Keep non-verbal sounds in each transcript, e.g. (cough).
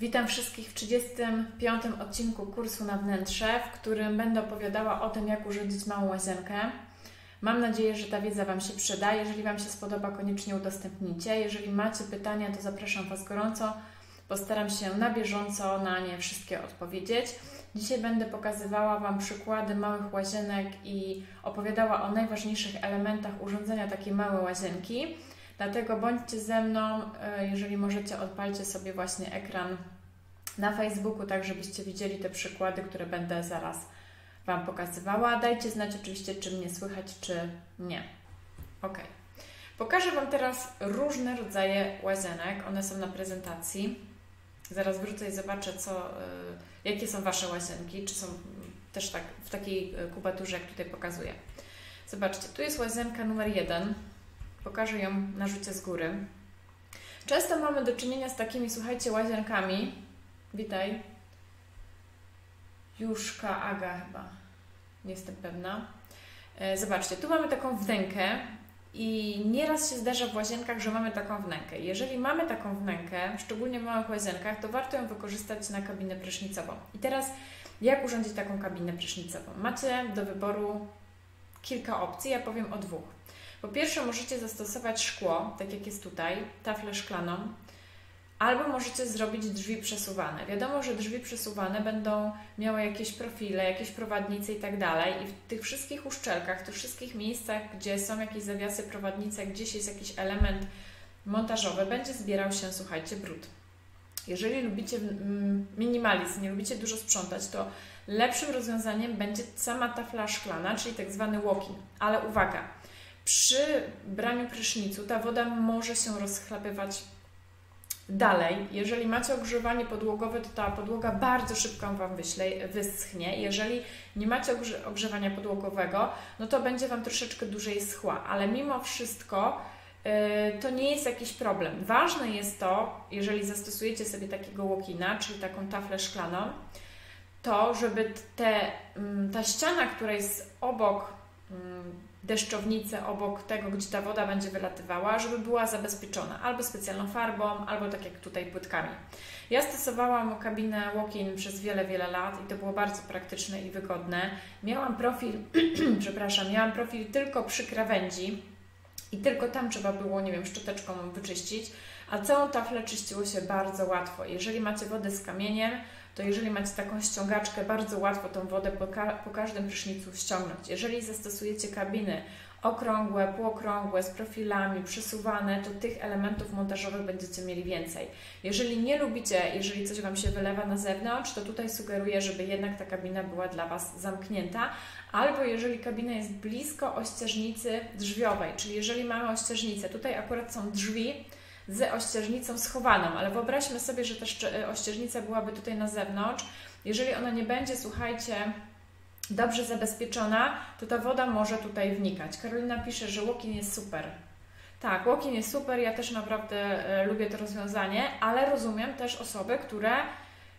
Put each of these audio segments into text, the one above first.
Witam wszystkich w 35. odcinku kursu na wnętrze, w którym będę opowiadała o tym, jak urządzić małą łazienkę. Mam nadzieję, że ta wiedza Wam się przyda. Jeżeli Wam się spodoba, koniecznie udostępnijcie. Jeżeli macie pytania, to zapraszam Was gorąco. Postaram się na bieżąco na nie wszystkie odpowiedzieć. Dzisiaj będę pokazywała Wam przykłady małych łazienek i opowiadała o najważniejszych elementach urządzenia takiej małej łazienki. Dlatego bądźcie ze mną, e, jeżeli możecie, odpalcie sobie właśnie ekran na Facebooku, tak żebyście widzieli te przykłady, które będę zaraz Wam pokazywała. Dajcie znać oczywiście, czy mnie słychać, czy nie. Ok. Pokażę Wam teraz różne rodzaje łazienek. One są na prezentacji. Zaraz wrócę i zobaczę, co, e, jakie są Wasze łazienki, czy są też tak w takiej e, kubaturze, jak tutaj pokazuję. Zobaczcie, tu jest łazienka numer jeden. Pokażę ją na rzucie z góry. Często mamy do czynienia z takimi, słuchajcie, łazienkami. Witaj. Juszka Aga chyba. Nie jestem pewna. E, zobaczcie, tu mamy taką wnękę i nieraz się zdarza w łazienkach, że mamy taką wnękę. Jeżeli mamy taką wnękę, szczególnie w małych łazienkach, to warto ją wykorzystać na kabinę prysznicową. I teraz jak urządzić taką kabinę prysznicową? Macie do wyboru kilka opcji, ja powiem o dwóch. Po pierwsze, możecie zastosować szkło, tak jak jest tutaj, taflę szklaną, albo możecie zrobić drzwi przesuwane. Wiadomo, że drzwi przesuwane będą miały jakieś profile, jakieś prowadnice i tak dalej, i w tych wszystkich uszczelkach, w tych wszystkich miejscach, gdzie są jakieś zawiasy, prowadnice, gdzieś jest jakiś element montażowy, będzie zbierał się, słuchajcie, brud. Jeżeli lubicie mm, minimalizm, nie lubicie dużo sprzątać, to lepszym rozwiązaniem będzie sama tafla szklana, czyli tak zwany walk-in. Ale uwaga, przy braniu prysznicu ta woda może się rozchlapywać dalej. Jeżeli macie ogrzewanie podłogowe, to ta podłoga bardzo szybko Wam wyśle, wyschnie. Jeżeli nie macie ogrzewania podłogowego, no to będzie Wam troszeczkę dłużej schła, ale mimo wszystko yy, to nie jest jakiś problem. Ważne jest to, jeżeli zastosujecie sobie takiego łokina, czyli taką taflę szklaną, to, żeby te, mm, ta ściana, która jest obok mm, deszczownicę obok tego, gdzie ta woda będzie wylatywała, żeby była zabezpieczona albo specjalną farbą, albo tak jak tutaj płytkami. Ja stosowałam kabinę walk-in przez wiele, wiele lat i to było bardzo praktyczne i wygodne. Miałam profil, (clears throat) przepraszam, miałam profil tylko przy krawędzi i tylko tam trzeba było, nie wiem, szczoteczką wyczyścić, a całą taflę czyściło się bardzo łatwo. Jeżeli macie wodę z kamieniem, to jeżeli macie taką ściągaczkę, bardzo łatwo tą wodę po, ka po każdym prysznicu ściągnąć. Jeżeli zastosujecie kabiny okrągłe, półokrągłe, z profilami, przesuwane, to tych elementów montażowych będziecie mieli więcej. Jeżeli nie lubicie, jeżeli coś Wam się wylewa na zewnątrz, to tutaj sugeruję, żeby jednak ta kabina była dla Was zamknięta, albo jeżeli kabina jest blisko ościeżnicy drzwiowej, czyli jeżeli mamy ościeżnicę, tutaj akurat są drzwi, z ościeżnicą schowaną, ale wyobraźmy sobie, że e, ościeżnica byłaby tutaj na zewnątrz. Jeżeli ona nie będzie, słuchajcie, dobrze zabezpieczona, to ta woda może tutaj wnikać. Karolina pisze, że łokin jest super. Tak, łokin jest super, ja też naprawdę e, lubię to rozwiązanie, ale rozumiem też osoby, które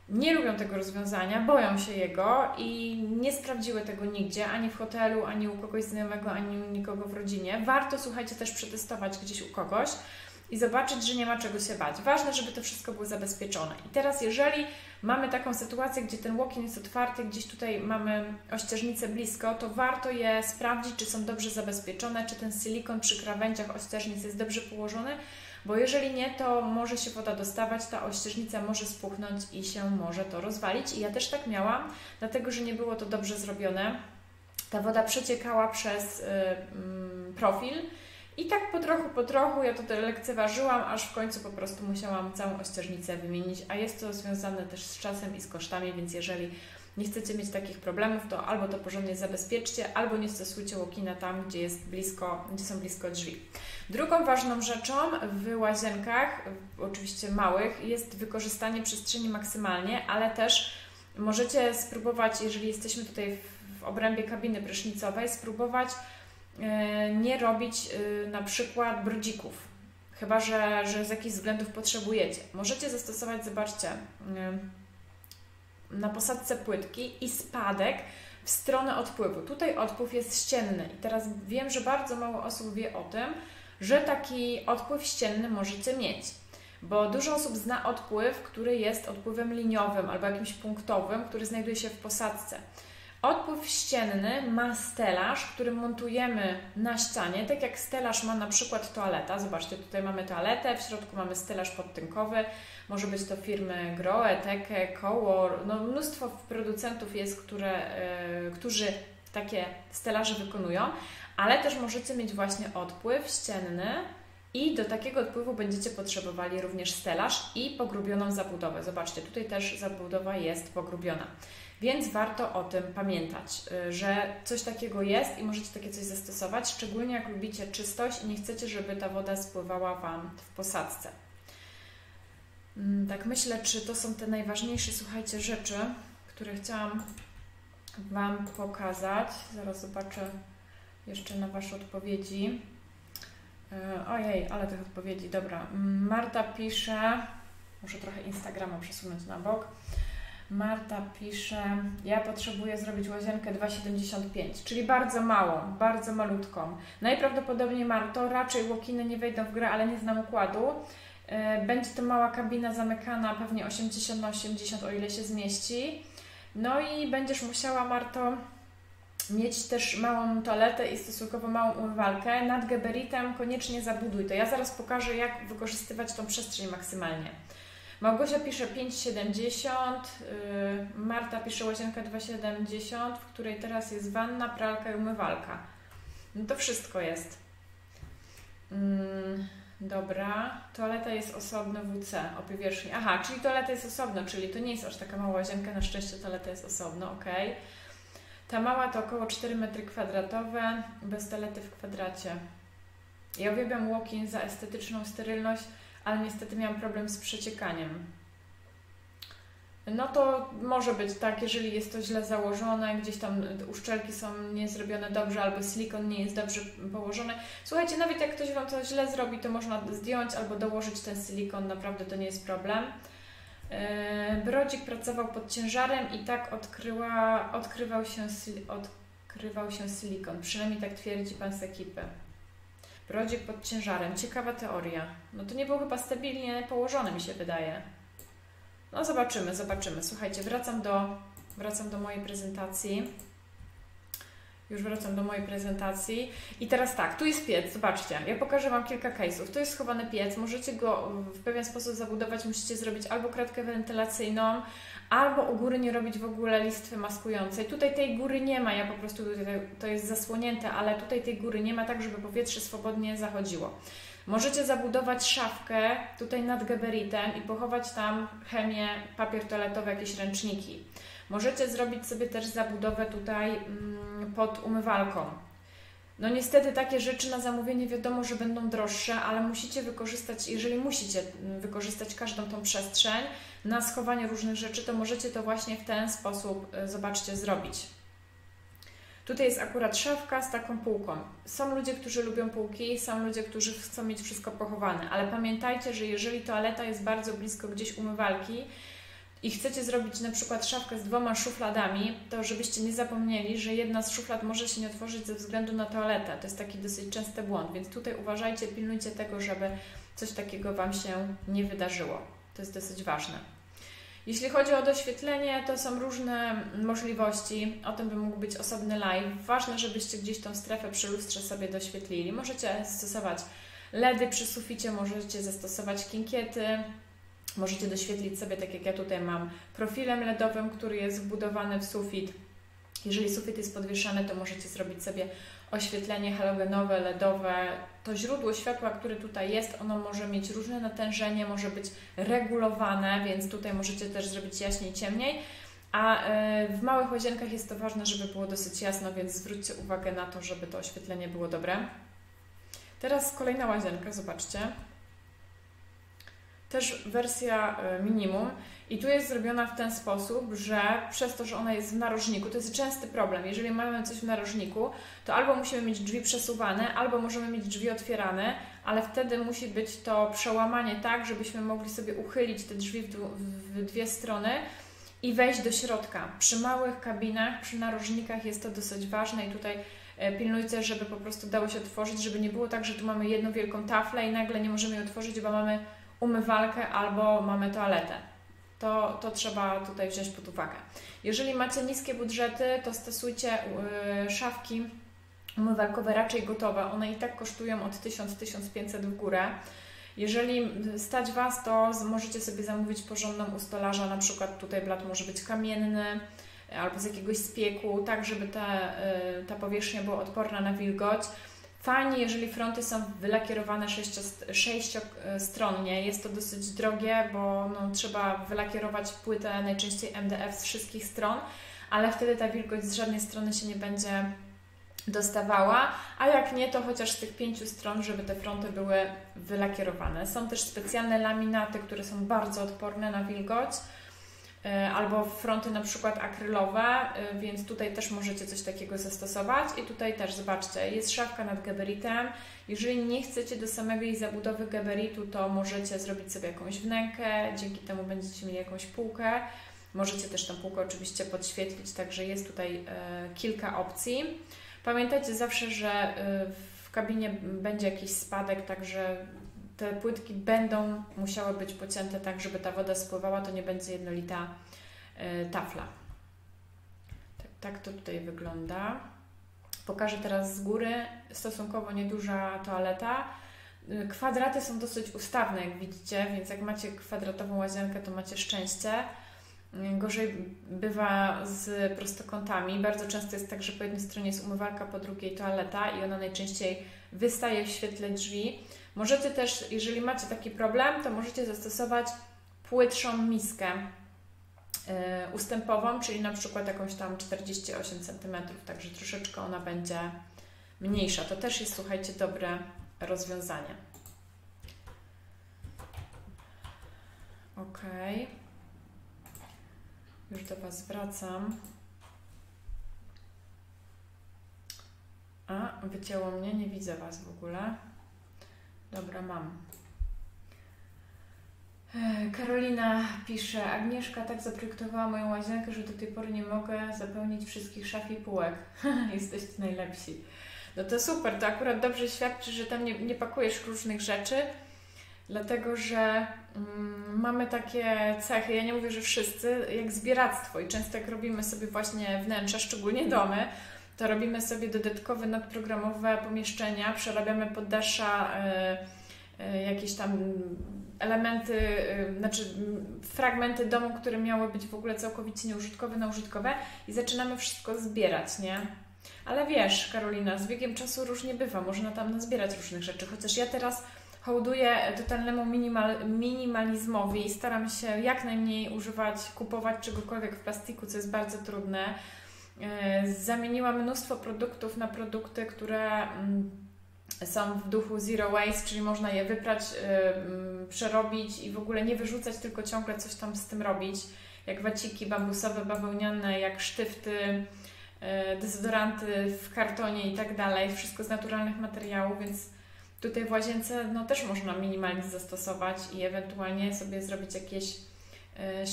nie lubią tego rozwiązania, boją się jego i nie sprawdziły tego nigdzie, ani w hotelu, ani u kogoś znajomego, ani u nikogo w rodzinie. Warto, słuchajcie, też przetestować gdzieś u kogoś, i zobaczyć, że nie ma czego się bać. Ważne, żeby to wszystko było zabezpieczone. I teraz, jeżeli mamy taką sytuację, gdzie ten walk jest otwarty, gdzieś tutaj mamy ościeżnicę blisko, to warto je sprawdzić, czy są dobrze zabezpieczone, czy ten silikon przy krawędziach ościeżnic jest dobrze położony, bo jeżeli nie, to może się woda dostawać, ta ościeżnica może spuchnąć i się może to rozwalić. I ja też tak miałam, dlatego że nie było to dobrze zrobione. Ta woda przeciekała przez yy, profil i tak po trochu, po trochu ja to lekceważyłam, aż w końcu po prostu musiałam całą ościeżnicę wymienić, a jest to związane też z czasem i z kosztami, więc jeżeli nie chcecie mieć takich problemów, to albo to porządnie zabezpieczcie, albo nie stosujcie łokina tam, gdzie, jest blisko, gdzie są blisko drzwi. Drugą ważną rzeczą w łazienkach, oczywiście małych, jest wykorzystanie przestrzeni maksymalnie, ale też możecie spróbować, jeżeli jesteśmy tutaj w obrębie kabiny prysznicowej, spróbować nie robić e, na przykład brudzików, chyba że, że z jakichś względów potrzebujecie. Możecie zastosować, zobaczcie, e, na posadce płytki i spadek w stronę odpływu. Tutaj odpływ jest ścienny i teraz wiem, że bardzo mało osób wie o tym, że taki odpływ ścienny możecie mieć. Bo dużo osób zna odpływ, który jest odpływem liniowym albo jakimś punktowym, który znajduje się w posadzce. Odpływ ścienny ma stelaż, który montujemy na ścianie, tak jak stelaż ma na przykład toaleta. Zobaczcie, tutaj mamy toaletę, w środku mamy stelaż podtynkowy. Może być to firmy Groe, Teke, Koło. No, mnóstwo producentów jest, które, yy, którzy takie stelaże wykonują, ale też możecie mieć właśnie odpływ ścienny i do takiego odpływu będziecie potrzebowali również stelaż i pogrubioną zabudowę. Zobaczcie, tutaj też zabudowa jest pogrubiona. Więc warto o tym pamiętać, y, że coś takiego jest i możecie takie coś zastosować, szczególnie jak lubicie czystość i nie chcecie, żeby ta woda spływała Wam w posadzce. Mm, tak myślę, czy to są te najważniejsze, słuchajcie, rzeczy, które chciałam Wam pokazać. Zaraz zobaczę jeszcze na Wasze odpowiedzi. Y, ojej, ale tych odpowiedzi, dobra. Marta pisze, muszę trochę Instagrama przesunąć na bok. Marta pisze, ja potrzebuję zrobić łazienkę 2,75, czyli bardzo małą, bardzo malutką. Najprawdopodobniej Marto, raczej łokiny nie wejdą w grę, ale nie znam układu. E, będzie to mała kabina zamykana, pewnie 80 na 80, o ile się zmieści. No i będziesz musiała, Marto, mieć też małą toaletę i stosunkowo małą umywalkę. Nad geberitem koniecznie zabuduj to. Ja zaraz pokażę, jak wykorzystywać tą przestrzeń maksymalnie. Małgosia pisze 5,70, yy, Marta pisze łazienka 2,70, w której teraz jest wanna, pralka i umywalka. No to wszystko jest. Yy, dobra, toaleta jest osobno WC, opie Aha, czyli toaleta jest osobno, czyli to nie jest aż taka mała łazienka, na szczęście toaleta jest osobno, ok. Ta mała to około 4 m2, bez toalety w kwadracie. Ja uwielbiam walk-in za estetyczną sterylność, ale niestety miałam problem z przeciekaniem. No to może być tak, jeżeli jest to źle założone, gdzieś tam uszczelki są niezrobione dobrze, albo silikon nie jest dobrze położony. Słuchajcie, nawet jak ktoś Wam to źle zrobi, to można zdjąć albo dołożyć ten silikon, naprawdę to nie jest problem. E, Brodzik pracował pod ciężarem i tak odkryła, odkrywał, się, odkrywał się silikon. Przynajmniej tak twierdzi Pan z ekipy. Brodzik pod ciężarem. Ciekawa teoria. No to nie było chyba stabilnie położone, mi się wydaje. No zobaczymy, zobaczymy. Słuchajcie, wracam do, wracam do mojej prezentacji. Już wracam do mojej prezentacji. I teraz tak, tu jest piec, zobaczcie. Ja pokażę Wam kilka case'ów. Tu jest schowany piec, możecie go w pewien sposób zabudować. Musicie zrobić albo kratkę wentylacyjną, albo u góry nie robić w ogóle listwy maskującej. Tutaj tej góry nie ma, ja po prostu tutaj, to jest zasłonięte, ale tutaj tej góry nie ma tak, żeby powietrze swobodnie zachodziło. Możecie zabudować szafkę tutaj nad geberitem i pochować tam chemię, papier toaletowy, jakieś ręczniki. Możecie zrobić sobie też zabudowę tutaj mm, pod umywalką. No niestety takie rzeczy na zamówienie wiadomo, że będą droższe, ale musicie wykorzystać, jeżeli musicie wykorzystać każdą tą przestrzeń na schowanie różnych rzeczy, to możecie to właśnie w ten sposób, y, zobaczcie, zrobić. Tutaj jest akurat szafka z taką półką. Są ludzie, którzy lubią półki, są ludzie, którzy chcą mieć wszystko pochowane, ale pamiętajcie, że jeżeli toaleta jest bardzo blisko gdzieś umywalki, i chcecie zrobić na przykład szafkę z dwoma szufladami, to żebyście nie zapomnieli, że jedna z szuflad może się nie otworzyć ze względu na toaletę. To jest taki dosyć częsty błąd, więc tutaj uważajcie, pilnujcie tego, żeby coś takiego Wam się nie wydarzyło. To jest dosyć ważne. Jeśli chodzi o doświetlenie, to są różne możliwości. O tym by mógł być osobny live. Ważne, żebyście gdzieś tą strefę przy lustrze sobie doświetlili. Możecie stosować LEDy przy suficie, możecie zastosować kinkiety, Możecie doświetlić sobie, tak jak ja tutaj mam, profilem LEDowym, który jest wbudowany w sufit. Jeżeli sufit jest podwieszany, to możecie zrobić sobie oświetlenie halogenowe, LEDowe. To źródło światła, które tutaj jest, ono może mieć różne natężenie, może być regulowane, więc tutaj możecie też zrobić jaśniej, ciemniej. A e, w małych łazienkach jest to ważne, żeby było dosyć jasno, więc zwróćcie uwagę na to, żeby to oświetlenie było dobre. Teraz kolejna łazienka, zobaczcie też wersja e, minimum. I tu jest zrobiona w ten sposób, że przez to, że ona jest w narożniku, to jest częsty problem. Jeżeli mamy coś w narożniku, to albo musimy mieć drzwi przesuwane, albo możemy mieć drzwi otwierane, ale wtedy musi być to przełamanie tak, żebyśmy mogli sobie uchylić te drzwi w, w dwie strony i wejść do środka. Przy małych kabinach, przy narożnikach jest to dosyć ważne i tutaj e, pilnujcie, żeby po prostu dało się otworzyć, żeby nie było tak, że tu mamy jedną wielką taflę i nagle nie możemy jej otworzyć, bo mamy umywalkę albo mamy toaletę. To, to trzeba tutaj wziąć pod uwagę. Jeżeli macie niskie budżety, to stosujcie yy, szafki umywalkowe raczej gotowe. One i tak kosztują od 1000-1500 w górę. Jeżeli stać Was, to możecie sobie zamówić porządną u stolarza, na przykład tutaj blat może być kamienny albo z jakiegoś spieku, tak żeby ta, y, ta powierzchnia była odporna na wilgoć. Fajnie, jeżeli fronty są wylakierowane sześciostronnie. Jest to dosyć drogie, bo no, trzeba wylakierować płytę najczęściej MDF z wszystkich stron, ale wtedy ta wilgoć z żadnej strony się nie będzie dostawała, a jak nie, to chociaż z tych pięciu stron, żeby te fronty były wylakierowane. Są też specjalne laminaty, które są bardzo odporne na wilgoć, albo fronty na przykład akrylowe, e, więc tutaj też możecie coś takiego zastosować. I tutaj też zobaczcie, jest szafka nad gaberitem. Jeżeli nie chcecie do samego jej zabudowy gaberitu, to możecie zrobić sobie jakąś wnękę, dzięki temu będziecie mieli jakąś półkę. Możecie też tę półkę oczywiście podświetlić, także jest tutaj e, kilka opcji. Pamiętajcie zawsze, że w kabinie będzie jakiś spadek, także te płytki będą musiały być pocięte tak, żeby ta woda spływała, to nie będzie jednolita y, tafla. Tak, tak to tutaj wygląda. Pokażę teraz z góry stosunkowo nieduża toaleta. Y, kwadraty są dosyć ustawne, jak widzicie, więc jak macie kwadratową łazienkę, to macie szczęście. Gorzej bywa z prostokątami. Bardzo często jest tak, że po jednej stronie jest umywalka, po drugiej toaleta i ona najczęściej wystaje w świetle drzwi. Możecie też, jeżeli macie taki problem, to możecie zastosować płytszą miskę yy, ustępową, czyli na przykład jakąś tam 48 cm, także troszeczkę ona będzie mniejsza. To też jest, słuchajcie, dobre rozwiązanie. Ok. Już do Was wracam. A, wycięło mnie, nie widzę Was w ogóle. Dobra, mam. E, Karolina pisze, Agnieszka tak zaprojektowała moją łazienkę, że do tej pory nie mogę zapełnić wszystkich szaf i półek. (laughs) Jesteście najlepsi. No to super, to akurat dobrze świadczy, że tam nie, nie pakujesz różnych rzeczy, dlatego że mm, mamy takie cechy, ja nie mówię, że wszyscy, jak zbieractwo i często jak robimy sobie właśnie wnętrza, szczególnie domy, to robimy sobie dodatkowe nadprogramowe pomieszczenia, przerabiamy poddasza, y, y, jakieś tam elementy, y, znaczy fragmenty domu, które miały być w ogóle całkowicie nieużytkowe na użytkowe i zaczynamy wszystko zbierać, nie? Ale wiesz, Karolina, z biegiem czasu różnie bywa, można tam nazbierać różnych rzeczy, chociaż ja teraz hołduję totalnemu minimal, minimalizmowi i staram się jak najmniej używać, kupować czegokolwiek w plastiku, co jest bardzo trudne. E, zamieniłam mnóstwo produktów na produkty, które mm, są w duchu zero waste, czyli można je wyprać, e, mm, przerobić i w ogóle nie wyrzucać, tylko ciągle coś tam z tym robić. Jak waciki bambusowe, bawełniane, jak sztyfty, e, dezodoranty w kartonie i tak dalej. Wszystko z naturalnych materiałów, więc Tutaj w łazience no, też można minimalizm zastosować i ewentualnie sobie zrobić jakieś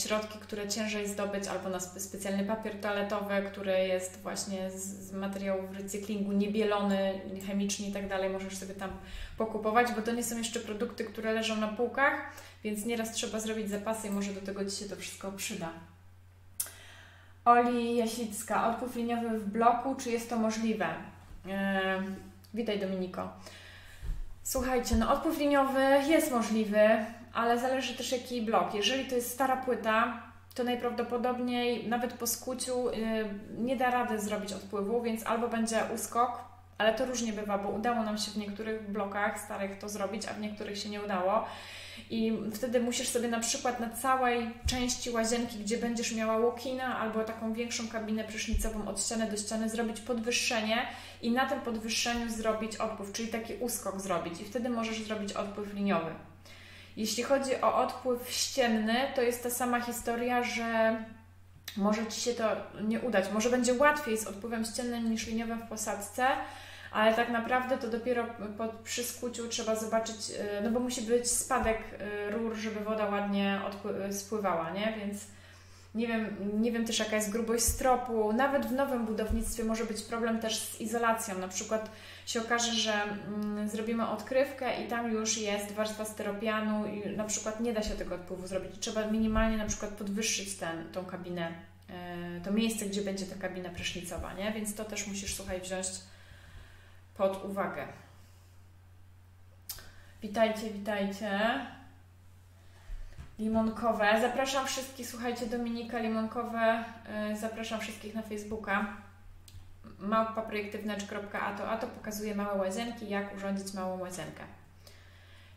środki, które ciężej zdobyć, albo na specjalny papier toaletowy, który jest właśnie z, z materiałów recyklingu, niebielony chemicznie i tak dalej, możesz sobie tam pokupować, bo to nie są jeszcze produkty, które leżą na półkach, więc nieraz trzeba zrobić zapasy i może do tego Ci się to wszystko przyda. Oli Jasicka, odpływ liniowy w bloku, czy jest to możliwe? Yy, witaj Dominiko. Słuchajcie, no odpływ liniowy jest możliwy, ale zależy też jaki blok. Jeżeli to jest stara płyta, to najprawdopodobniej nawet po skuciu yy, nie da rady zrobić odpływu, więc albo będzie uskok, ale to różnie bywa, bo udało nam się w niektórych blokach starych to zrobić, a w niektórych się nie udało. I wtedy musisz sobie na przykład na całej części łazienki, gdzie będziesz miała łokina albo taką większą kabinę prysznicową od ściany do ściany, zrobić podwyższenie i na tym podwyższeniu zrobić odpływ, czyli taki uskok zrobić i wtedy możesz zrobić odpływ liniowy. Jeśli chodzi o odpływ ścienny, to jest ta sama historia, że może Ci się to nie udać. Może będzie łatwiej z odpływem ściennym niż liniowym w posadzce, ale tak naprawdę to dopiero po przyskuciu trzeba zobaczyć, y, no bo musi być spadek y, rur, żeby woda ładnie spływała, nie? Więc Nie wiem, nie wiem też jaka jest grubość stropu. Nawet w nowym budownictwie może być problem też z izolacją. Na przykład się okaże, że mm, zrobimy odkrywkę i tam już jest warstwa steropianu i na przykład nie da się tego odpływu zrobić. Trzeba minimalnie na przykład podwyższyć ten, tą kabinę, e, to miejsce, gdzie będzie ta kabina prysznicowa, nie? Więc to też musisz, słuchaj, wziąć pod uwagę. Witajcie, witajcie. Limonkowe. Zapraszam wszystkich, słuchajcie, Dominika Limonkowe. E, zapraszam wszystkich na Facebooka małpaprojektywnecz.ato, a to pokazuje małe łazienki, jak urządzić małą łazienkę.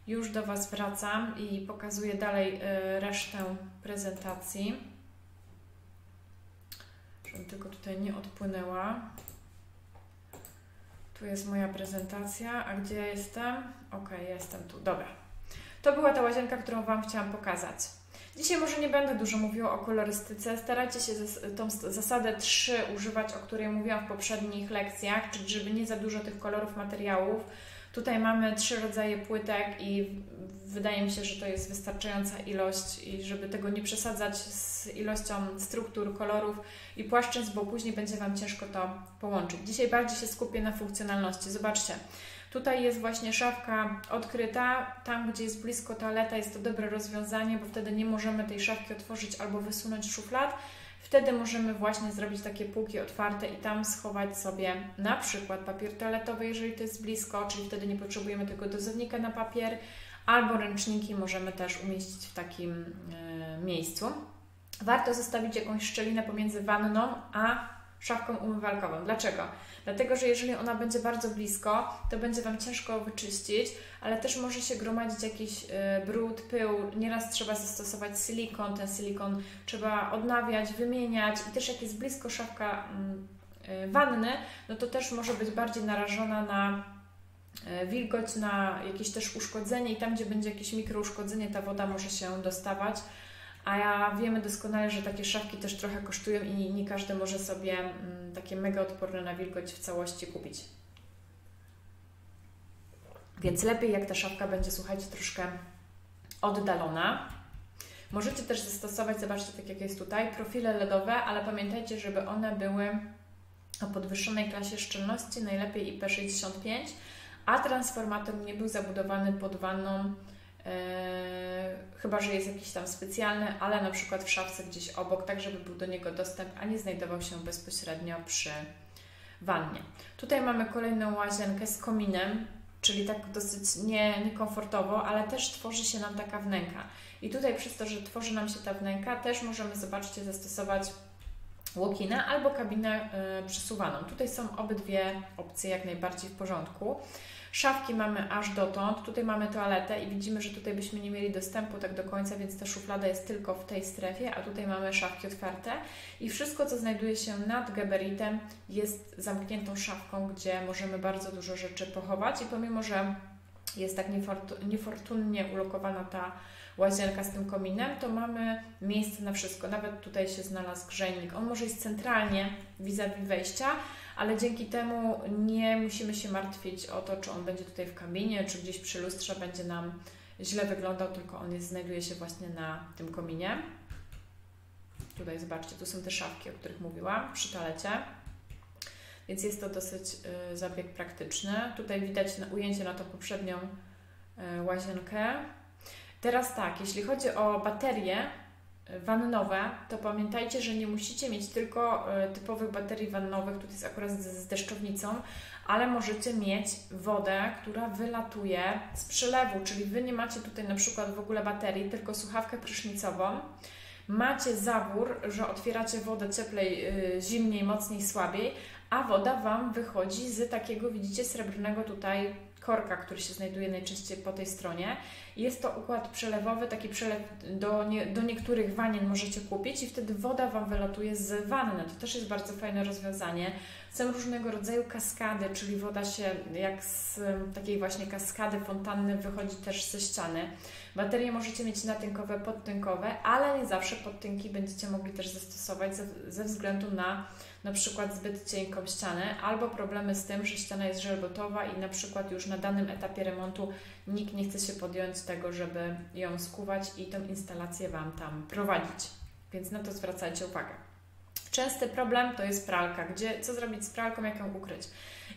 Już do Was wracam i pokazuję dalej y, resztę prezentacji. Żebym tylko tutaj nie odpłynęła. Tu jest moja prezentacja, a gdzie ja jestem? Ok, jestem tu, dobra. To była ta łazienka, którą Wam chciałam pokazać. Dzisiaj może nie będę dużo mówiła o kolorystyce. Starajcie się tą zasadę 3 używać, o której mówiłam w poprzednich lekcjach, czyli żeby nie za dużo tych kolorów materiałów. Tutaj mamy trzy rodzaje płytek i wydaje mi się, że to jest wystarczająca ilość i żeby tego nie przesadzać z ilością struktur, kolorów i płaszczyzn, bo później będzie Wam ciężko to połączyć. Dzisiaj bardziej się skupię na funkcjonalności. Zobaczcie, Tutaj jest właśnie szafka odkryta. Tam, gdzie jest blisko toaleta, jest to dobre rozwiązanie, bo wtedy nie możemy tej szafki otworzyć albo wysunąć szuflad. Wtedy możemy właśnie zrobić takie półki otwarte i tam schować sobie na przykład papier toaletowy, jeżeli to jest blisko, czyli wtedy nie potrzebujemy tego dozownika na papier, albo ręczniki możemy też umieścić w takim y, miejscu. Warto zostawić jakąś szczelinę pomiędzy wanną a szafką umywalkową. Dlaczego? Dlatego, że jeżeli ona będzie bardzo blisko, to będzie Wam ciężko wyczyścić, ale też może się gromadzić jakiś y, brud, pył. Nieraz trzeba zastosować silikon, ten silikon trzeba odnawiać, wymieniać i też jak jest blisko szafka y, wanny, no to też może być bardziej narażona na y, wilgoć, na jakieś też uszkodzenie i tam, gdzie będzie jakieś mikrouszkodzenie, ta woda może się dostawać a ja wiemy doskonale, że takie szafki też trochę kosztują i nie każdy może sobie mm, takie mega odporne na wilgoć w całości kupić. Więc lepiej, jak ta szafka będzie, słuchajcie, troszkę oddalona. Możecie też zastosować, zobaczcie, tak jak jest tutaj, profile LEDowe, ale pamiętajcie, żeby one były o podwyższonej klasie szczelności, najlepiej IP65, a transformator nie był zabudowany pod wanną chyba, że jest jakiś tam specjalny, ale na przykład w szafce gdzieś obok, tak żeby był do niego dostęp, a nie znajdował się bezpośrednio przy wannie. Tutaj mamy kolejną łazienkę z kominem, czyli tak dosyć nie, niekomfortowo, ale też tworzy się nam taka wnęka. I tutaj przez to, że tworzy nam się ta wnęka, też możemy, zobaczcie, zastosować łokinę albo kabinę y, przesuwaną. Tutaj są obydwie opcje jak najbardziej w porządku. Szafki mamy aż dotąd, tutaj mamy toaletę i widzimy, że tutaj byśmy nie mieli dostępu tak do końca, więc ta szuflada jest tylko w tej strefie, a tutaj mamy szafki otwarte. I wszystko, co znajduje się nad gabaritem jest zamkniętą szafką, gdzie możemy bardzo dużo rzeczy pochować. I pomimo, że jest tak niefortunnie ulokowana ta łazienka z tym kominem, to mamy miejsce na wszystko. Nawet tutaj się znalazł grzejnik. On może jest centralnie vis-a-vis wejścia, ale dzięki temu nie musimy się martwić o to, czy on będzie tutaj w kabinie, czy gdzieś przy lustrze będzie nam źle wyglądał, tylko on jest, znajduje się właśnie na tym kominie. Tutaj zobaczcie, tu są te szafki, o których mówiłam, przy toalecie. Więc jest to dosyć y, zabieg praktyczny. Tutaj widać na, ujęcie na tą poprzednią y, łazienkę. Teraz tak, jeśli chodzi o baterie, wannowe, to pamiętajcie, że nie musicie mieć tylko e, typowych baterii wannowych, tutaj jest akurat z, deszczownicą, ale możecie mieć wodę, która wylatuje z przelewu, czyli Wy nie macie tutaj na przykład w ogóle baterii, tylko słuchawkę prysznicową. Macie zawór, że otwieracie wodę cieplej, e, zimniej, mocniej, słabiej, a woda Wam wychodzi z takiego, widzicie, srebrnego tutaj korka, który się znajduje najczęściej po tej stronie. Jest to układ przelewowy, taki przelew do, nie, do niektórych wanien możecie kupić i wtedy woda Wam wylatuje z wanny. To też jest bardzo fajne rozwiązanie. Są różnego rodzaju kaskady, czyli woda się jak z takiej właśnie kaskady fontanny wychodzi też ze ściany. Baterie możecie mieć natynkowe, podtynkowe, ale nie zawsze podtynki będziecie mogli też zastosować ze, ze względu na na przykład zbyt cienką ścianę, albo problemy z tym, że ściana jest żelbotowa i na przykład już na danym etapie remontu nikt nie chce się podjąć tego, żeby ją skuwać i tą instalację Wam tam prowadzić. więc na to zwracajcie uwagę. Częsty problem to jest pralka. Gdzie, co zrobić z pralką, jak ją ukryć?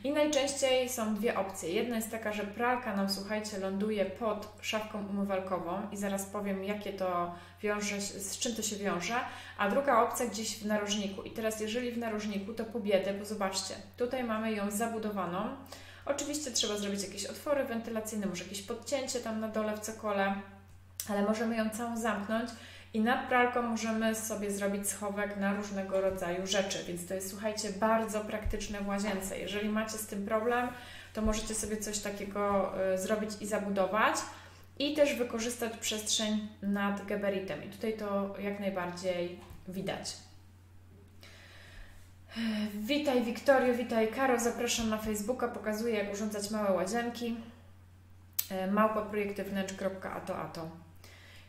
I najczęściej są dwie opcje. Jedna jest taka, że pralka nam, słuchajcie, ląduje pod szafką umywalkową i zaraz powiem, jakie to wiąże, z czym to się wiąże. A druga opcja gdzieś w narożniku. I teraz, jeżeli w narożniku, to po biedę, bo zobaczcie, tutaj mamy ją zabudowaną. Oczywiście trzeba zrobić jakieś otwory wentylacyjne, może jakieś podcięcie tam na dole w cokole, ale możemy ją całą zamknąć i nad pralką możemy sobie zrobić schowek na różnego rodzaju rzeczy, więc to jest, słuchajcie, bardzo praktyczne w łazience. Jeżeli macie z tym problem, to możecie sobie coś takiego y, zrobić i zabudować i też wykorzystać przestrzeń nad geberitem. I tutaj to jak najbardziej widać. Witaj Wiktorio, witaj Karo, zapraszam na Facebooka, pokazuję jak urządzać małe łazienki. E, małpa projekty wnętrz.ato ato.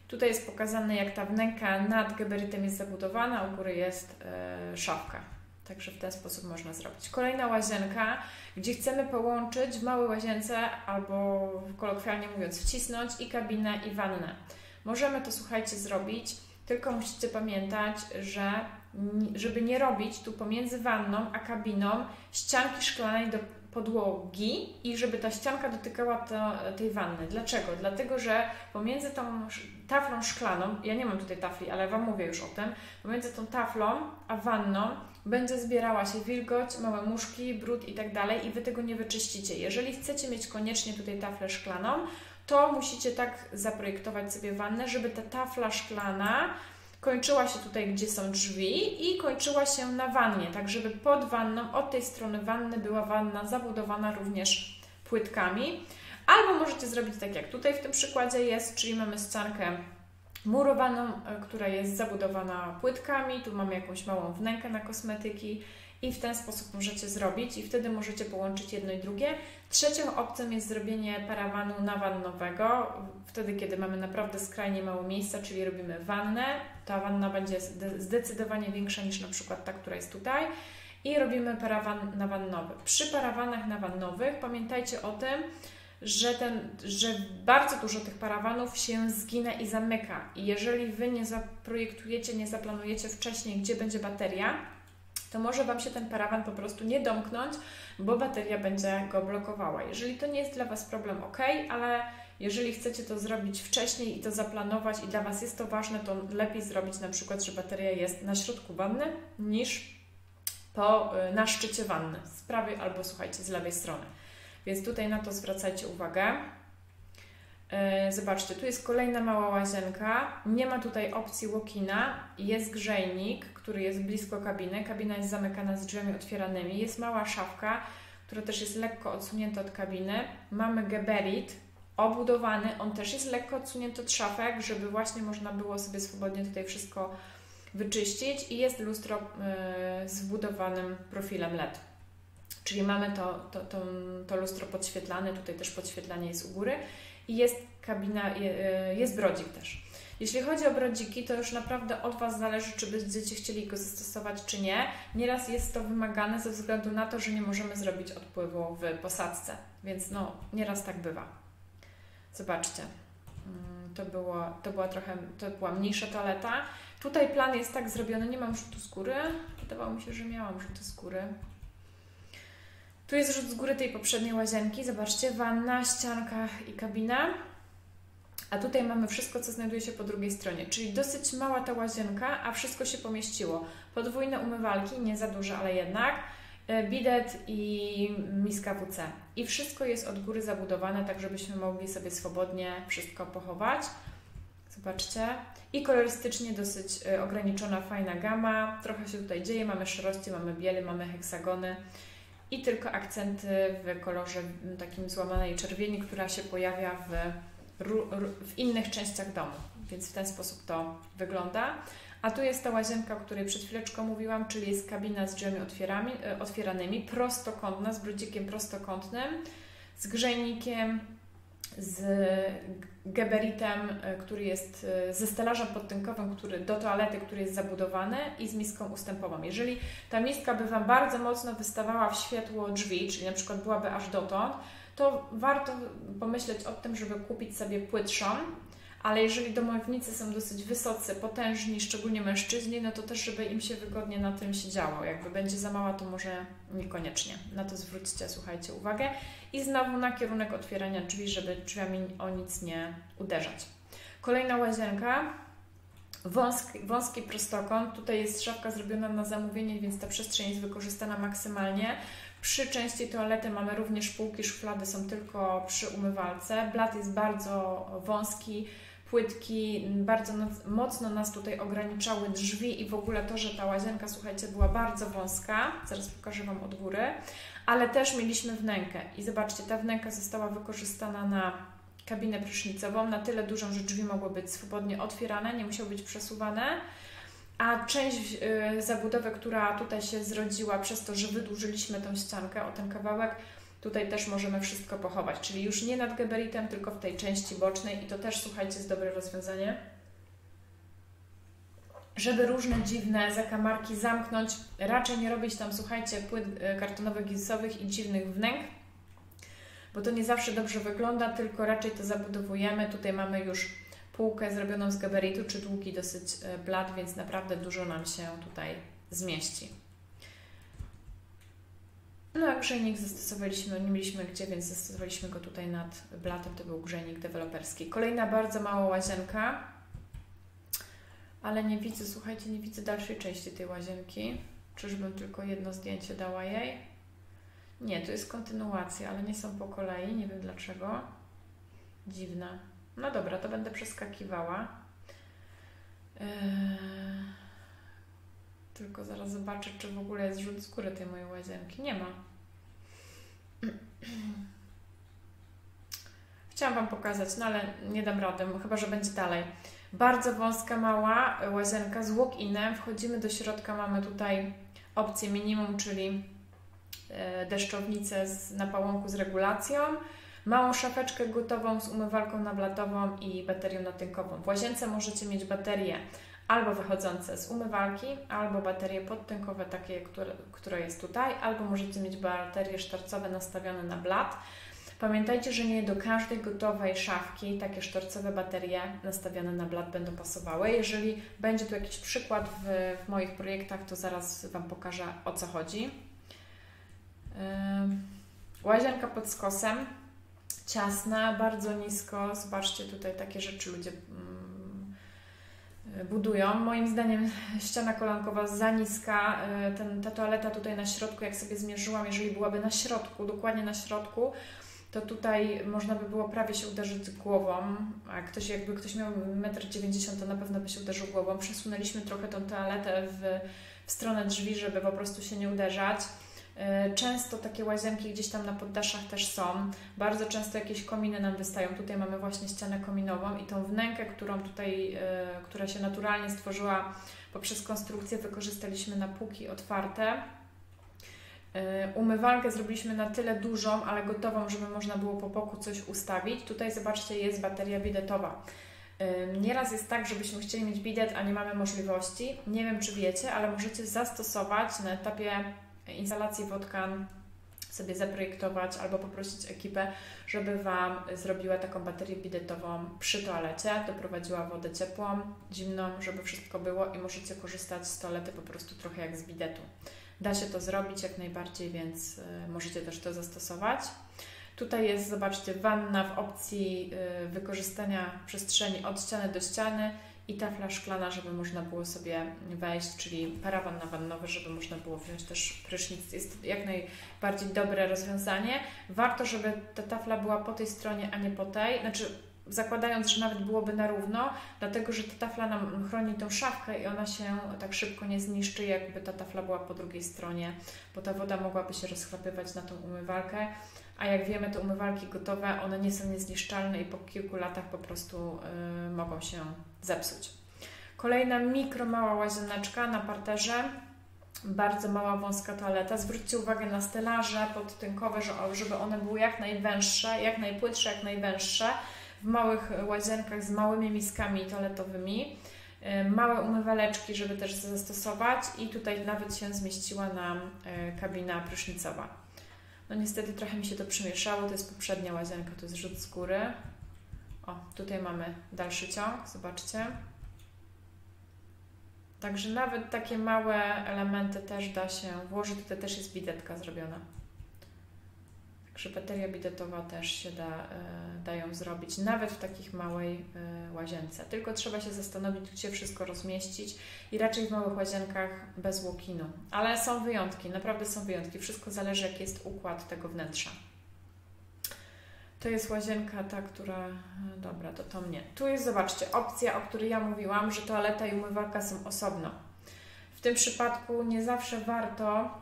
Tutaj jest pokazane, jak ta wnęka nad geberytem jest zabudowana, u góry jest e, szafka. Także w ten sposób można zrobić. Kolejna łazienka, gdzie chcemy połączyć w małej łazience, albo kolokwialnie mówiąc, wcisnąć i kabinę, i wannę. Możemy to, słuchajcie, zrobić, tylko musicie pamiętać, że żeby nie robić tu pomiędzy wanną a kabiną ścianki szklanej do podłogi i żeby ta ścianka dotykała to, tej wanny. Dlaczego? Dlatego, że pomiędzy tą taflą szklaną, ja nie mam tutaj tafli, ale Wam mówię już o tym, pomiędzy tą taflą a wanną będzie zbierała się wilgoć, małe muszki, brud i tak dalej i Wy tego nie wyczyścicie. Jeżeli chcecie mieć koniecznie tutaj taflę szklaną, to musicie tak zaprojektować sobie wannę, żeby ta tafla szklana kończyła się tutaj, gdzie są drzwi i kończyła się na wannie, tak żeby pod wanną, od tej strony wanny była wanna zabudowana również płytkami. Albo możecie zrobić tak, jak tutaj w tym przykładzie jest, czyli mamy ściankę murowaną, e, która jest zabudowana płytkami, tu mamy jakąś małą wnękę na kosmetyki i w ten sposób możecie zrobić i wtedy możecie połączyć jedno i drugie. Trzecią opcją jest zrobienie parawanu nawannowego, wtedy kiedy mamy naprawdę skrajnie mało miejsca, czyli robimy wannę. Ta wanna będzie zdecydowanie większa niż na przykład ta, która jest tutaj i robimy parawan nawannowy. Przy parawanach nawannowych pamiętajcie o tym, że, ten, że bardzo dużo tych parawanów się zgina i zamyka. I jeżeli Wy nie zaprojektujecie, nie zaplanujecie wcześniej, gdzie będzie bateria, to może Wam się ten parawan po prostu nie domknąć, bo bateria będzie go blokowała. Jeżeli to nie jest dla Was problem, ok, ale jeżeli chcecie to zrobić wcześniej i to zaplanować i dla Was jest to ważne, to lepiej zrobić na przykład, że bateria jest na środku wanny niż po, y, na szczycie wanny, z prawej albo słuchajcie, z lewej strony. Więc tutaj na to zwracajcie uwagę. E, zobaczcie, tu jest kolejna mała łazienka. Nie ma tutaj opcji walk-ina. Jest grzejnik, który jest blisko kabiny. Kabina jest zamykana z drzwiami otwieranymi. Jest mała szafka, która też jest lekko odsunięta od kabiny. Mamy geberit obudowany. On też jest lekko odsunięty od szafek, żeby właśnie można było sobie swobodnie tutaj wszystko wyczyścić. I jest lustro e, z wbudowanym profilem LED. Czyli mamy to, to, to, to lustro podświetlane, tutaj też podświetlanie jest u góry i jest kabina, e, jest brodzik też. Jeśli chodzi o brodziki, to już naprawdę od Was zależy, czy będziecie chcieli go zastosować, czy nie. Nieraz jest to wymagane ze względu na to, że nie możemy zrobić odpływu w posadzce, więc no, nieraz tak bywa. Zobaczcie, mm, to, było, to była trochę, to była mniejsza toaleta. Tutaj plan jest tak zrobiony, nie mam rzutu skóry. Wydawało mi się, że miałam rzuty skóry. Tu jest rzut z góry tej poprzedniej łazienki. Zobaczcie, wanna, ścianka i kabina. A tutaj mamy wszystko, co znajduje się po drugiej stronie, czyli dosyć mała ta łazienka, a wszystko się pomieściło. Podwójne umywalki, nie za duże, ale jednak, e, bidet i miska WC. I wszystko jest od góry zabudowane, tak żebyśmy mogli sobie swobodnie wszystko pochować. Zobaczcie. I kolorystycznie dosyć e, ograniczona, fajna gama. Trochę się tutaj dzieje. Mamy szarości, mamy biele, mamy heksagony i tylko akcenty w kolorze takim złamanej czerwieni, która się pojawia w, w innych częściach domu. Więc w ten sposób to wygląda. A tu jest ta łazienka, o której przed chwileczką mówiłam, czyli jest kabina z drzwiami e, otwieranymi, prostokątna, z brudzikiem prostokątnym, z grzejnikiem, z geberitem, e, który jest e, ze stelażem podtynkowym, który do toalety, który jest zabudowany i z miską ustępową. Jeżeli ta miska by Wam bardzo mocno wystawała w światło drzwi, czyli na przykład byłaby aż dotąd, to warto pomyśleć o tym, żeby kupić sobie płytszą, ale jeżeli domownicy są dosyć wysocy, potężni, szczególnie mężczyźni, no to też, żeby im się wygodnie na tym siedziało. Jakby będzie za mała, to może niekoniecznie. Na to zwróćcie, słuchajcie, uwagę. I znowu na kierunek otwierania drzwi, żeby drzwiami o nic nie uderzać. Kolejna łazienka. Wąski, wąski prostokąt. Tutaj jest szafka zrobiona na zamówienie, więc ta przestrzeń jest wykorzystana maksymalnie. Przy części toalety mamy również półki, szuflady są tylko przy umywalce. Blat jest bardzo wąski, płytki, bardzo mocno nas tutaj ograniczały drzwi i w ogóle to, że ta łazienka, słuchajcie, była bardzo wąska. Zaraz pokażę Wam od góry. Ale też mieliśmy wnękę i zobaczcie, ta wnęka została wykorzystana na kabinę prysznicową, na tyle dużą, że drzwi mogły być swobodnie otwierane, nie musiały być przesuwane a część y, zabudowy, która tutaj się zrodziła przez to, że wydłużyliśmy tą ściankę o ten kawałek, tutaj też możemy wszystko pochować. Czyli już nie nad geberitem, tylko w tej części bocznej i to też, słuchajcie, jest dobre rozwiązanie. Żeby różne dziwne zakamarki zamknąć, raczej nie robić tam, słuchajcie, płyt y, kartonowych, gipsowych i dziwnych wnęk, bo to nie zawsze dobrze wygląda, tylko raczej to zabudowujemy. Tutaj mamy już półkę zrobioną z gabaritu, czy długi dosyć e, blat, więc naprawdę dużo nam się tutaj zmieści. No a grzejnik zastosowaliśmy, nie mieliśmy gdzie, więc zastosowaliśmy go tutaj nad blatem, to był grzejnik deweloperski. Kolejna bardzo mała łazienka, ale nie widzę, słuchajcie, nie widzę dalszej części tej łazienki. Czyżbym tylko jedno zdjęcie dała jej? Nie, to jest kontynuacja, ale nie są po kolei, nie wiem dlaczego. Dziwne. No dobra, to będę przeskakiwała. Eee... Tylko zaraz zobaczę, czy w ogóle jest rzut z góry tej mojej łazienki. Nie ma. Chciałam Wam pokazać, no ale nie dam rady, chyba że będzie dalej. Bardzo wąska, mała łazienka z walk-inem. Wchodzimy do środka, mamy tutaj opcję minimum, czyli e, deszczownicę na pałąku z regulacją małą szafeczkę gotową z umywalką nablatową i baterią natynkową. W łazience możecie mieć baterie albo wychodzące z umywalki, albo baterie podtynkowe, takie, które, które jest tutaj, albo możecie mieć baterie sztorcowe nastawione na blat. Pamiętajcie, że nie do każdej gotowej szafki takie sztorcowe baterie nastawione na blat będą pasowały. Jeżeli będzie tu jakiś przykład w, w moich projektach, to zaraz Wam pokażę o co chodzi. Łazienka pod skosem ciasna, bardzo nisko. Zobaczcie, tutaj takie rzeczy ludzie mm, budują. Moim zdaniem ściana kolankowa za niska. E, ten, ta toaleta tutaj na środku, jak sobie zmierzyłam, jeżeli byłaby na środku, dokładnie na środku, to tutaj można by było prawie się uderzyć głową, a ktoś jakby ktoś miał 1,90 m, to na pewno by się uderzył głową. Przesunęliśmy trochę tą toaletę w, w stronę drzwi, żeby po prostu się nie uderzać. E, często takie łazienki gdzieś tam na poddaszach też są. Bardzo często jakieś kominy nam wystają. Tutaj mamy właśnie ścianę kominową i tą wnękę, którą tutaj, e, która się naturalnie stworzyła poprzez konstrukcję, wykorzystaliśmy na półki otwarte. E, umywalkę zrobiliśmy na tyle dużą, ale gotową, żeby można było po boku coś ustawić. Tutaj zobaczcie, jest bateria bidetowa. Nieraz jest tak, żebyśmy chcieli mieć bidet, a nie mamy możliwości. Nie wiem, czy wiecie, ale możecie zastosować na etapie instalacji Wodkan sobie zaprojektować albo poprosić ekipę, żeby Wam zrobiła taką baterię bidetową przy toalecie, doprowadziła wodę ciepłą, zimną, żeby wszystko było i możecie korzystać z toalety po prostu trochę jak z bidetu. Da się to zrobić jak najbardziej, więc y, możecie też to zastosować. Tutaj jest, zobaczcie, wanna w opcji y, wykorzystania przestrzeni od ściany do ściany i tafla szklana, żeby można było sobie wejść, czyli parawan nawannowy, żeby można było wziąć też prysznic. Jest jak najbardziej dobre rozwiązanie. Warto, żeby ta tafla była po tej stronie, a nie po tej. Znaczy, zakładając, że nawet byłoby na równo, dlatego że ta tafla nam chroni tą szafkę i ona się tak szybko nie zniszczy, jakby ta tafla była po drugiej stronie, bo ta woda mogłaby się rozchlapywać na tą umywalkę a jak wiemy, te umywalki gotowe, one nie są niezniszczalne i po kilku latach po prostu y, mogą się zepsuć. Kolejna mikro mała łazieneczka na parterze, bardzo mała wąska toaleta. Zwróćcie uwagę na stelaże podtynkowe, żeby one były jak najwęższe, jak najpłytsze, jak najwęższe. W małych łazienkach z małymi miskami toaletowymi. Y, małe umywaleczki, żeby też zastosować i tutaj nawet się zmieściła nam y, kabina prysznicowa. No niestety trochę mi się to przymieszało, to jest poprzednia łazienka, to jest rzut z góry. O, tutaj mamy dalszy ciąg, zobaczcie. Także nawet takie małe elementy też da się włożyć. Tutaj też jest bidetka zrobiona. Bateria bidetowa też się da, e, dają zrobić, nawet w takich małej e, łazience. Tylko trzeba się zastanowić, gdzie wszystko rozmieścić i raczej w małych łazienkach bez łokinu. Ale są wyjątki, naprawdę są wyjątki. Wszystko zależy, jaki jest układ tego wnętrza. To jest łazienka ta, która... E, dobra, to to mnie. Tu jest, zobaczcie, opcja, o której ja mówiłam, że toaleta i umywalka są osobno. W tym przypadku nie zawsze warto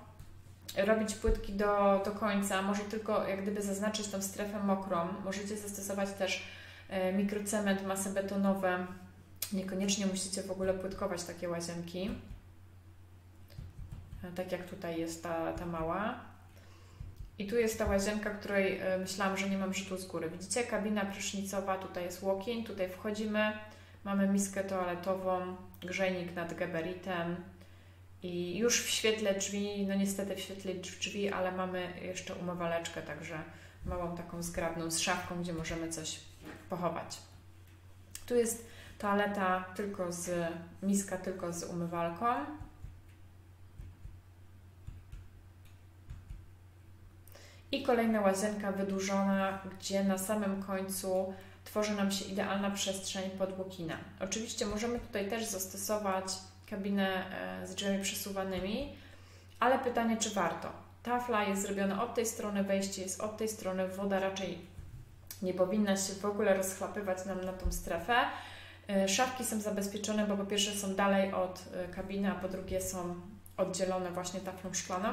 robić płytki do, do końca, może tylko jak gdyby zaznaczyć tą strefę mokrą. Możecie zastosować też e, mikrocement, masy betonowe. Niekoniecznie musicie w ogóle płytkować takie łazienki. E, tak jak tutaj jest ta, ta mała. I tu jest ta łazienka, której e, myślałam, że nie mam rzutu z góry. Widzicie, kabina prysznicowa, tutaj jest łokień, tutaj wchodzimy, mamy miskę toaletową, grzejnik nad gabaritem, i już w świetle drzwi, no niestety w świetle drzwi, ale mamy jeszcze umywaleczkę, także małą taką zgrabną z szafką, gdzie możemy coś pochować. Tu jest toaleta tylko z, miska tylko z umywalką. I kolejna łazienka wydłużona, gdzie na samym końcu tworzy nam się idealna przestrzeń pod łokina. Oczywiście możemy tutaj też zastosować kabinę e, z drzwiami przesuwanymi, ale pytanie, czy warto? Tafla jest zrobiona od tej strony, wejście jest od tej strony, woda raczej nie powinna się w ogóle rozchlapywać nam na tą strefę. E, szafki są zabezpieczone, bo po pierwsze są dalej od e, kabiny, a po drugie są oddzielone właśnie taflą szklaną.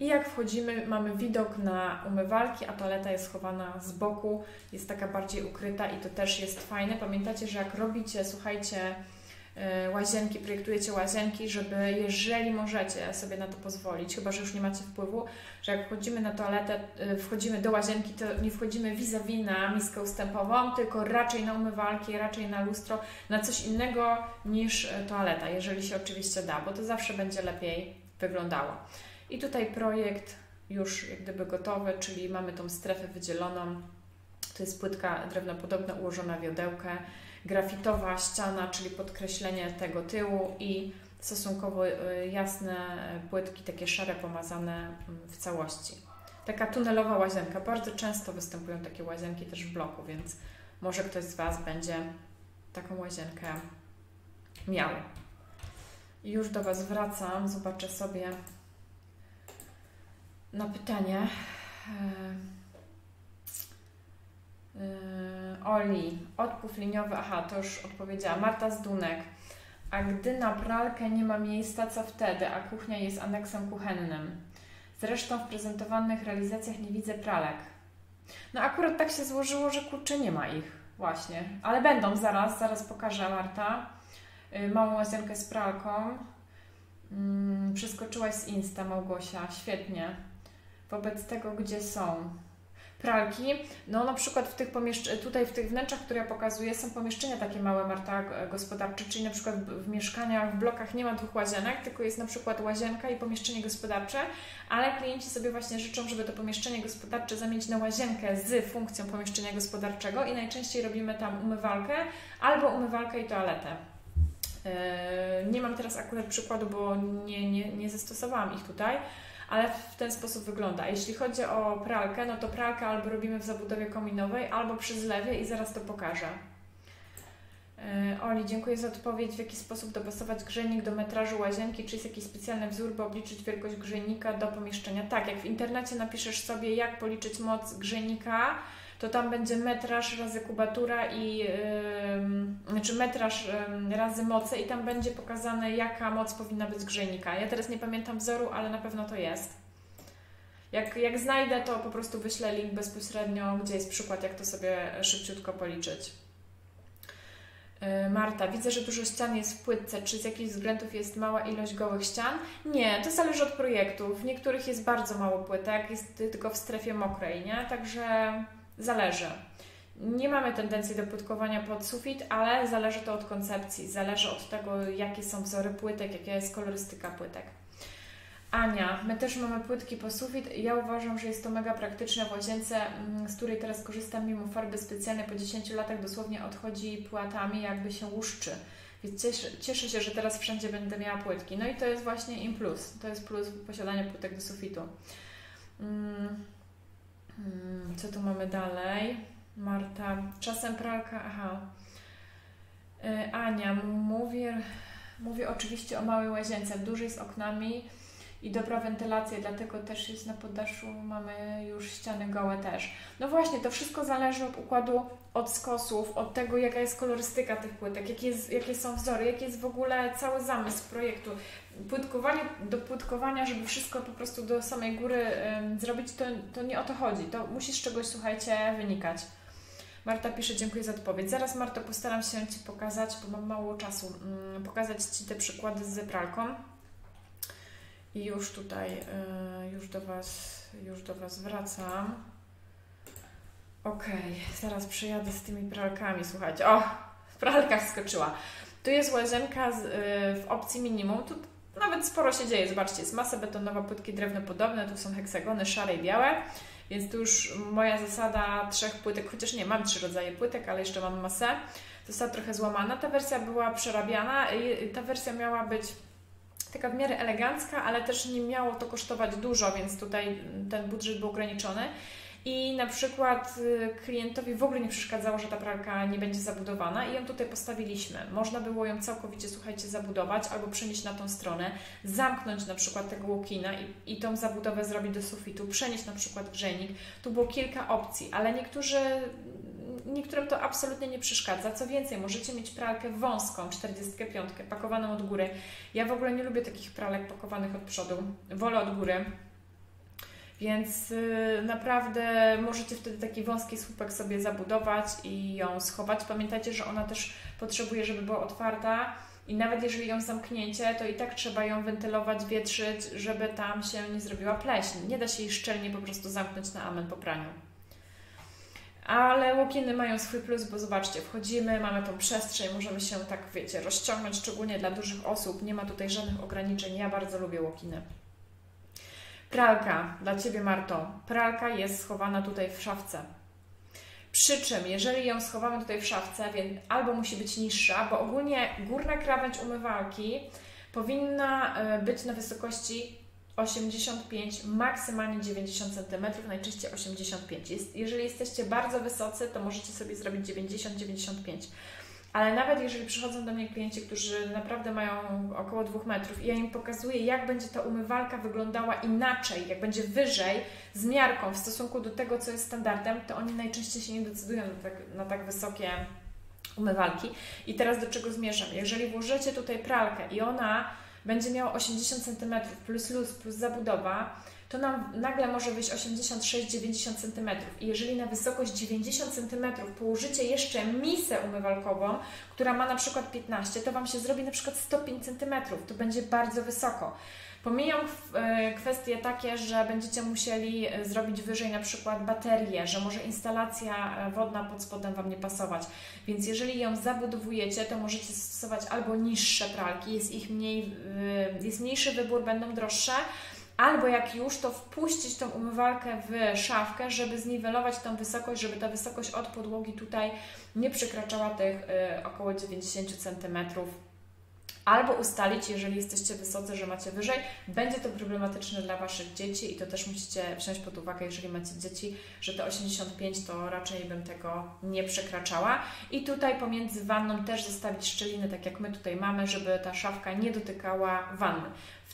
I jak wchodzimy, mamy widok na umywalki, a toaleta jest schowana z boku, jest taka bardziej ukryta i to też jest fajne. Pamiętacie, że jak robicie, słuchajcie, łazienki, projektujecie łazienki, żeby jeżeli możecie sobie na to pozwolić, chyba że już nie macie wpływu, że jak wchodzimy na toaletę, e, wchodzimy do łazienki, to nie wchodzimy vis-a-vis na miskę ustępową, tylko raczej na umywalki, raczej na lustro, na coś innego niż e, toaleta, jeżeli się oczywiście da, bo to zawsze będzie lepiej wyglądało. I tutaj projekt już jak gdyby gotowy, czyli mamy tą strefę wydzieloną. To jest płytka drewnopodobna ułożona w jodełkę grafitowa ściana, czyli podkreślenie tego tyłu i stosunkowo y, jasne płytki, takie szare, pomazane mm, w całości. Taka tunelowa łazienka. Bardzo często występują takie łazienki też w bloku, więc może ktoś z Was będzie taką łazienkę miał. Już do Was wracam. Zobaczę sobie na pytanie. Yy, Oli, odpływ liniowy, aha, to już odpowiedziała. Marta Zdunek. A gdy na pralkę nie ma miejsca, co wtedy? A kuchnia jest aneksem kuchennym. Zresztą w prezentowanych realizacjach nie widzę pralek. No akurat tak się złożyło, że kurczę nie ma ich. Właśnie. Ale będą zaraz, zaraz pokażę Marta. Yy, małą łazienkę z pralką. Yy, przeskoczyłaś z Insta Małgosia. Świetnie. Wobec tego, gdzie są? Pralki. No na przykład w tych pomieszczeniach, tutaj w tych wnętrzach, które ja pokazuję, są pomieszczenia takie małe, Marta, gospodarcze, czyli na przykład w mieszkaniach, w blokach nie ma dwóch łazienek, tylko jest na przykład łazienka i pomieszczenie gospodarcze, ale klienci sobie właśnie życzą, żeby to pomieszczenie gospodarcze zamienić na łazienkę z funkcją pomieszczenia gospodarczego i najczęściej robimy tam umywalkę albo umywalkę i toaletę. Yy, nie mam teraz akurat przykładu, bo nie, nie, nie zastosowałam ich tutaj, ale w ten sposób wygląda. Jeśli chodzi o pralkę, no to pralkę albo robimy w zabudowie kominowej, albo przy zlewie i zaraz to pokażę. E, Oli, dziękuję za odpowiedź. W jaki sposób dopasować grzejnik do metrażu łazienki? Czy jest jakiś specjalny wzór, by obliczyć wielkość grzejnika do pomieszczenia? Tak, jak w internecie napiszesz sobie, jak policzyć moc grzejnika, to tam będzie metraż razy kubatura i yy, znaczy metraż yy, razy moce i tam będzie pokazane jaka moc powinna być grzejnika. Ja teraz nie pamiętam wzoru, ale na pewno to jest. Jak, jak znajdę, to po prostu wyślę link bezpośrednio, gdzie jest przykład, jak to sobie szybciutko policzyć. Marta, widzę, że dużo ścian jest w płytce. Czy z jakichś względów jest mała ilość gołych ścian? Nie, to zależy od projektów. W niektórych jest bardzo mało płytek, jest tylko w strefie mokrej, nie? Także Zależy. Nie mamy tendencji do płytkowania pod sufit, ale zależy to od koncepcji, zależy od tego, jakie są wzory płytek, jaka jest kolorystyka płytek. Ania, my też mamy płytki po sufit. Ja uważam, że jest to mega praktyczne w łazience, mm, z której teraz korzystam mimo farby specjalnej. Po 10 latach dosłownie odchodzi płatami, jakby się łuszczy. Więc cieszę, cieszę się, że teraz wszędzie będę miała płytki. No i to jest właśnie im plus. To jest plus posiadania płytek do sufitu. Mm, mm, co tu mamy dalej? Marta, czasem pralka, aha. Y, Ania, mówię, mówię oczywiście o małej łazience, dużej z oknami i dobra wentylacja, dlatego też jest na poddaszu, mamy już ściany gołe też. No właśnie, to wszystko zależy od układu, od skosów, od tego, jaka jest kolorystyka tych płytek, jakie, jest, jakie są wzory, jaki jest w ogóle cały zamysł projektu. Płytkowanie do płytkowania, żeby wszystko po prostu do samej góry zrobić, to, to nie o to chodzi. To musi z czegoś, słuchajcie, wynikać. Marta pisze, dziękuję za odpowiedź. Zaraz, Marto, postaram się Ci pokazać, bo mam mało czasu, mm, pokazać Ci te przykłady z pralką. I już tutaj, y, już do Was, już do Was wracam. Ok, zaraz przejadę z tymi pralkami. Słuchajcie, o, pralka wskoczyła. Tu jest łazienka z, y, w opcji minimum. Tu nawet sporo się dzieje. Zobaczcie, jest masa betonowa, płytki drewnopodobne, tu są heksagony szare i białe. Więc tu już moja zasada trzech płytek, chociaż nie, mam trzy rodzaje płytek, ale jeszcze mam masę, została trochę złamana. Ta wersja była przerabiana i ta wersja miała być taka w miarę elegancka, ale też nie miało to kosztować dużo, więc tutaj ten budżet był ograniczony. I na przykład y, klientowi w ogóle nie przeszkadzało, że ta pralka nie będzie zabudowana i ją tutaj postawiliśmy. Można było ją całkowicie, słuchajcie, zabudować albo przenieść na tą stronę, zamknąć na przykład tego łokina i, i tą zabudowę zrobić do sufitu, przenieść na przykład grzejnik. Tu było kilka opcji, ale niektórzy niektórym to absolutnie nie przeszkadza. Co więcej, możecie mieć pralkę wąską, 45, pakowaną od góry. Ja w ogóle nie lubię takich pralek pakowanych od przodu. Wolę od góry. Więc yy, naprawdę możecie wtedy taki wąski słupek sobie zabudować i ją schować. Pamiętajcie, że ona też potrzebuje, żeby była otwarta i nawet jeżeli ją zamknięcie, to i tak trzeba ją wentylować, wietrzyć, żeby tam się nie zrobiła pleśń. Nie da się jej szczelnie po prostu zamknąć na amen po praniu. Ale łokiny mają swój plus, bo zobaczcie, wchodzimy, mamy tą przestrzeń, możemy się tak, wiecie, rozciągnąć, szczególnie dla dużych osób. Nie ma tutaj żadnych ograniczeń. Ja bardzo lubię łokiny. Pralka dla Ciebie, Marto. Pralka jest schowana tutaj w szafce. Przy czym, jeżeli ją schowamy tutaj w szafce, więc albo musi być niższa, bo ogólnie górna krawędź umywalki powinna e, być na wysokości 85, maksymalnie 90 cm, najczęściej 85. Jest, jeżeli jesteście bardzo wysocy, to możecie sobie zrobić 90-95. Ale nawet jeżeli przychodzą do mnie klienci, którzy naprawdę mają około 2 metrów i ja im pokazuję, jak będzie ta umywalka wyglądała inaczej, jak będzie wyżej, z miarką w stosunku do tego, co jest standardem, to oni najczęściej się nie decydują na tak, na tak wysokie umywalki. I teraz do czego zmierzam? Jeżeli włożycie tutaj pralkę i ona będzie miała 80 cm plus luz plus zabudowa, to nam nagle może wyjść 86-90 cm. I jeżeli na wysokość 90 cm położycie jeszcze misę umywalkową, która ma na przykład 15, to Wam się zrobi na przykład 105 cm. To będzie bardzo wysoko. Pomijam e, kwestie takie, że będziecie musieli e, zrobić wyżej na przykład baterię, że może instalacja e, wodna pod spodem Wam nie pasować. Więc jeżeli ją zabudowujecie, to możecie stosować albo niższe pralki, jest ich mniej, jest mniejszy wybór, będą droższe, albo jak już, to wpuścić tą umywalkę w szafkę, żeby zniwelować tą wysokość, żeby ta wysokość od podłogi tutaj nie przekraczała tych około 90 cm albo ustalić, jeżeli jesteście wysocy, że macie wyżej. Będzie to problematyczne dla Waszych dzieci i to też musicie wziąć pod uwagę, jeżeli macie dzieci, że te 85 to raczej bym tego nie przekraczała. I tutaj pomiędzy wanną też zostawić szczeliny, tak jak my tutaj mamy, żeby ta szafka nie dotykała wanny.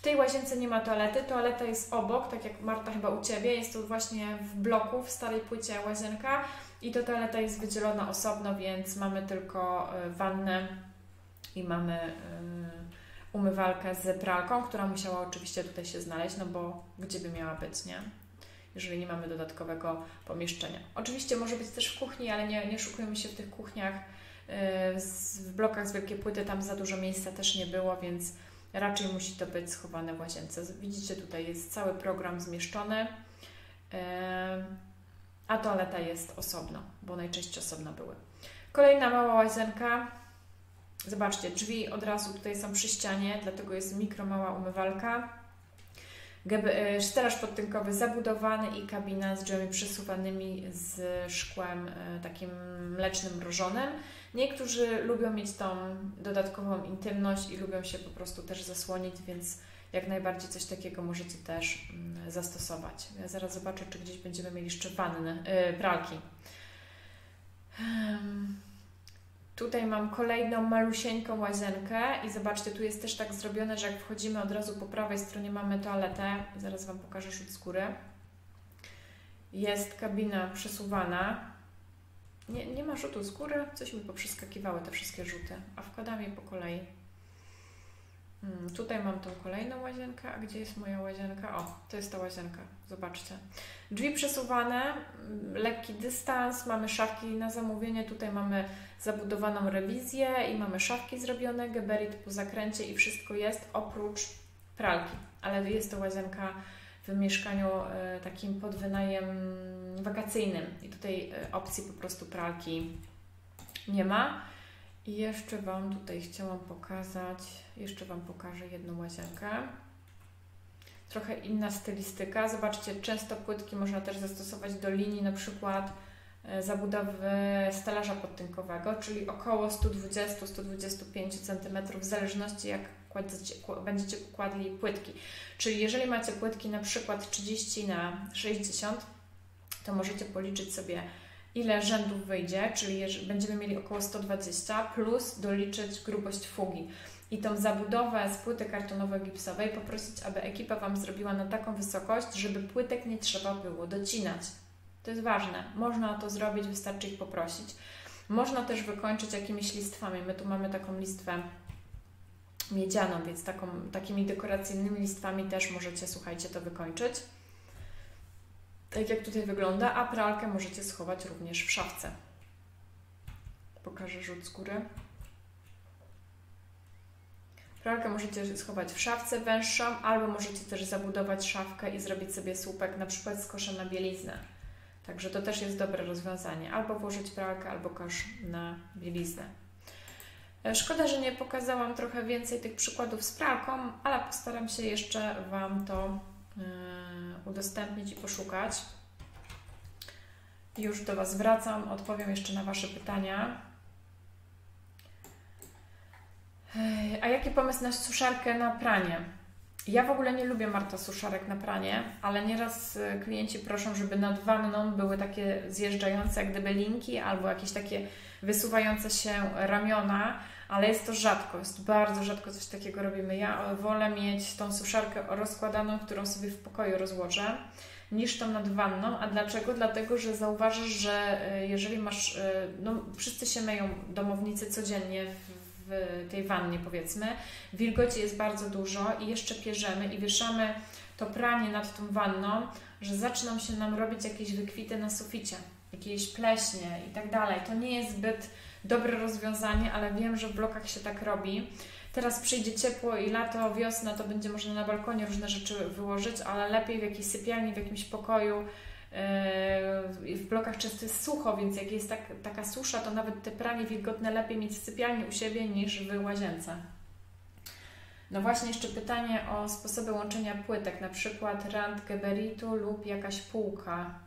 Tej łazience nie ma toalety, toaleta jest obok, tak jak Marta chyba u Ciebie, jest to właśnie w bloku, w starej płycie łazienka i to toaleta jest wydzielona osobno, więc mamy tylko y, wannę i mamy y, umywalkę z pralką, która musiała oczywiście tutaj się znaleźć, no bo gdzie by miała być, nie? Jeżeli nie mamy dodatkowego pomieszczenia. Oczywiście może być też w kuchni, ale nie, nie szukujemy się w tych kuchniach. Y, w blokach z wielkiej płyty tam za dużo miejsca też nie było, więc raczej musi to być schowane w łazience. Widzicie, tutaj jest cały program zmieszczony, a toaleta jest osobno, bo najczęściej osobno były. Kolejna mała łazienka, Zobaczcie, drzwi od razu tutaj są przy ścianie, dlatego jest mikro mała umywalka. E, stelaż podtynkowy zabudowany i kabina z drzwiami przesuwanymi z szkłem e, takim mlecznym mrożonym. Niektórzy lubią mieć tą dodatkową intymność i lubią się po prostu też zasłonić, więc jak najbardziej coś takiego możecie też mm, zastosować. Ja zaraz zobaczę, czy gdzieś będziemy mieli jeszcze wanny, yy, pralki. Tutaj mam kolejną malusieńką łazienkę i zobaczcie, tu jest też tak zrobione, że jak wchodzimy od razu po prawej stronie mamy toaletę. Zaraz Wam pokażę rzut z góry. Jest kabina przesuwana. Nie, nie ma rzutu z góry, coś mi poprzeskakiwały te wszystkie rzuty, a wkładam je po kolei. Hmm, tutaj mam tą kolejną łazienkę, a gdzie jest moja łazienka? O, to jest ta łazienka, zobaczcie. Drzwi przesuwane, mm, lekki dystans, mamy szafki na zamówienie, tutaj mamy zabudowaną rewizję i mamy szafki zrobione, geberit po zakręcie i wszystko jest oprócz pralki, ale jest to łazienka w mieszkaniu e, takim pod wynajem wakacyjnym i tutaj e, opcji po prostu pralki nie ma. I jeszcze Wam tutaj chciałam pokazać, jeszcze Wam pokażę jedną łazienkę. Trochę inna stylistyka. Zobaczcie, często płytki można też zastosować do linii na przykład e, zabudowy stelaża podtynkowego, czyli około 120-125 cm w zależności jak będziecie kładli płytki. Czyli jeżeli macie płytki na przykład 30 na 60 to możecie policzyć sobie ile rzędów wyjdzie, czyli będziemy mieli około 120, plus doliczyć grubość fugi. I tą zabudowę z płyty kartonowo-gipsowej poprosić, aby ekipa Wam zrobiła na taką wysokość, żeby płytek nie trzeba było docinać. To jest ważne. Można to zrobić, wystarczy ich poprosić. Można też wykończyć jakimiś listwami. My tu mamy taką listwę miedzianą, więc taką, takimi dekoracyjnymi listwami też możecie, słuchajcie, to wykończyć tak jak tutaj wygląda, a pralkę możecie schować również w szafce. Pokażę rzut z góry. Pralkę możecie schować w szafce węższą, albo możecie też zabudować szafkę i zrobić sobie słupek na przykład z kosza na bieliznę. Także to też jest dobre rozwiązanie. Albo włożyć pralkę, albo kosz na bieliznę. E, szkoda, że nie pokazałam trochę więcej tych przykładów z pralką, ale postaram się jeszcze Wam to yy, udostępnić i poszukać. Już do Was wracam, odpowiem jeszcze na Wasze pytania. A jaki pomysł na suszarkę na pranie? Ja w ogóle nie lubię Marta suszarek na pranie, ale nieraz y, klienci proszą, żeby nad wanną były takie zjeżdżające jak gdyby linki albo jakieś takie wysuwające się ramiona, ale jest to rzadko, jest bardzo rzadko coś takiego robimy. Ja wolę mieć tą suszarkę rozkładaną, którą sobie w pokoju rozłożę niż tą nad wanną. A dlaczego? Dlatego, że zauważysz, że e, jeżeli masz, e, no wszyscy się myją domownicy codziennie w, w tej wannie powiedzmy, wilgoci jest bardzo dużo i jeszcze pierzemy i wieszamy to pranie nad tą wanną, że zaczną się nam robić jakieś wykwity na suficie, jakieś pleśnie i tak dalej. To nie jest zbyt dobre rozwiązanie, ale wiem, że w blokach się tak robi. Teraz przyjdzie ciepło i lato, wiosna, to będzie można na balkonie różne rzeczy wyłożyć, ale lepiej w jakiejś sypialni, w jakimś pokoju. Yy, w blokach często jest sucho, więc jak jest tak, taka susza, to nawet te pranie wilgotne lepiej mieć w sypialni u siebie niż w łazience. No właśnie jeszcze pytanie o sposoby łączenia płytek, na przykład rand geberitu lub jakaś półka.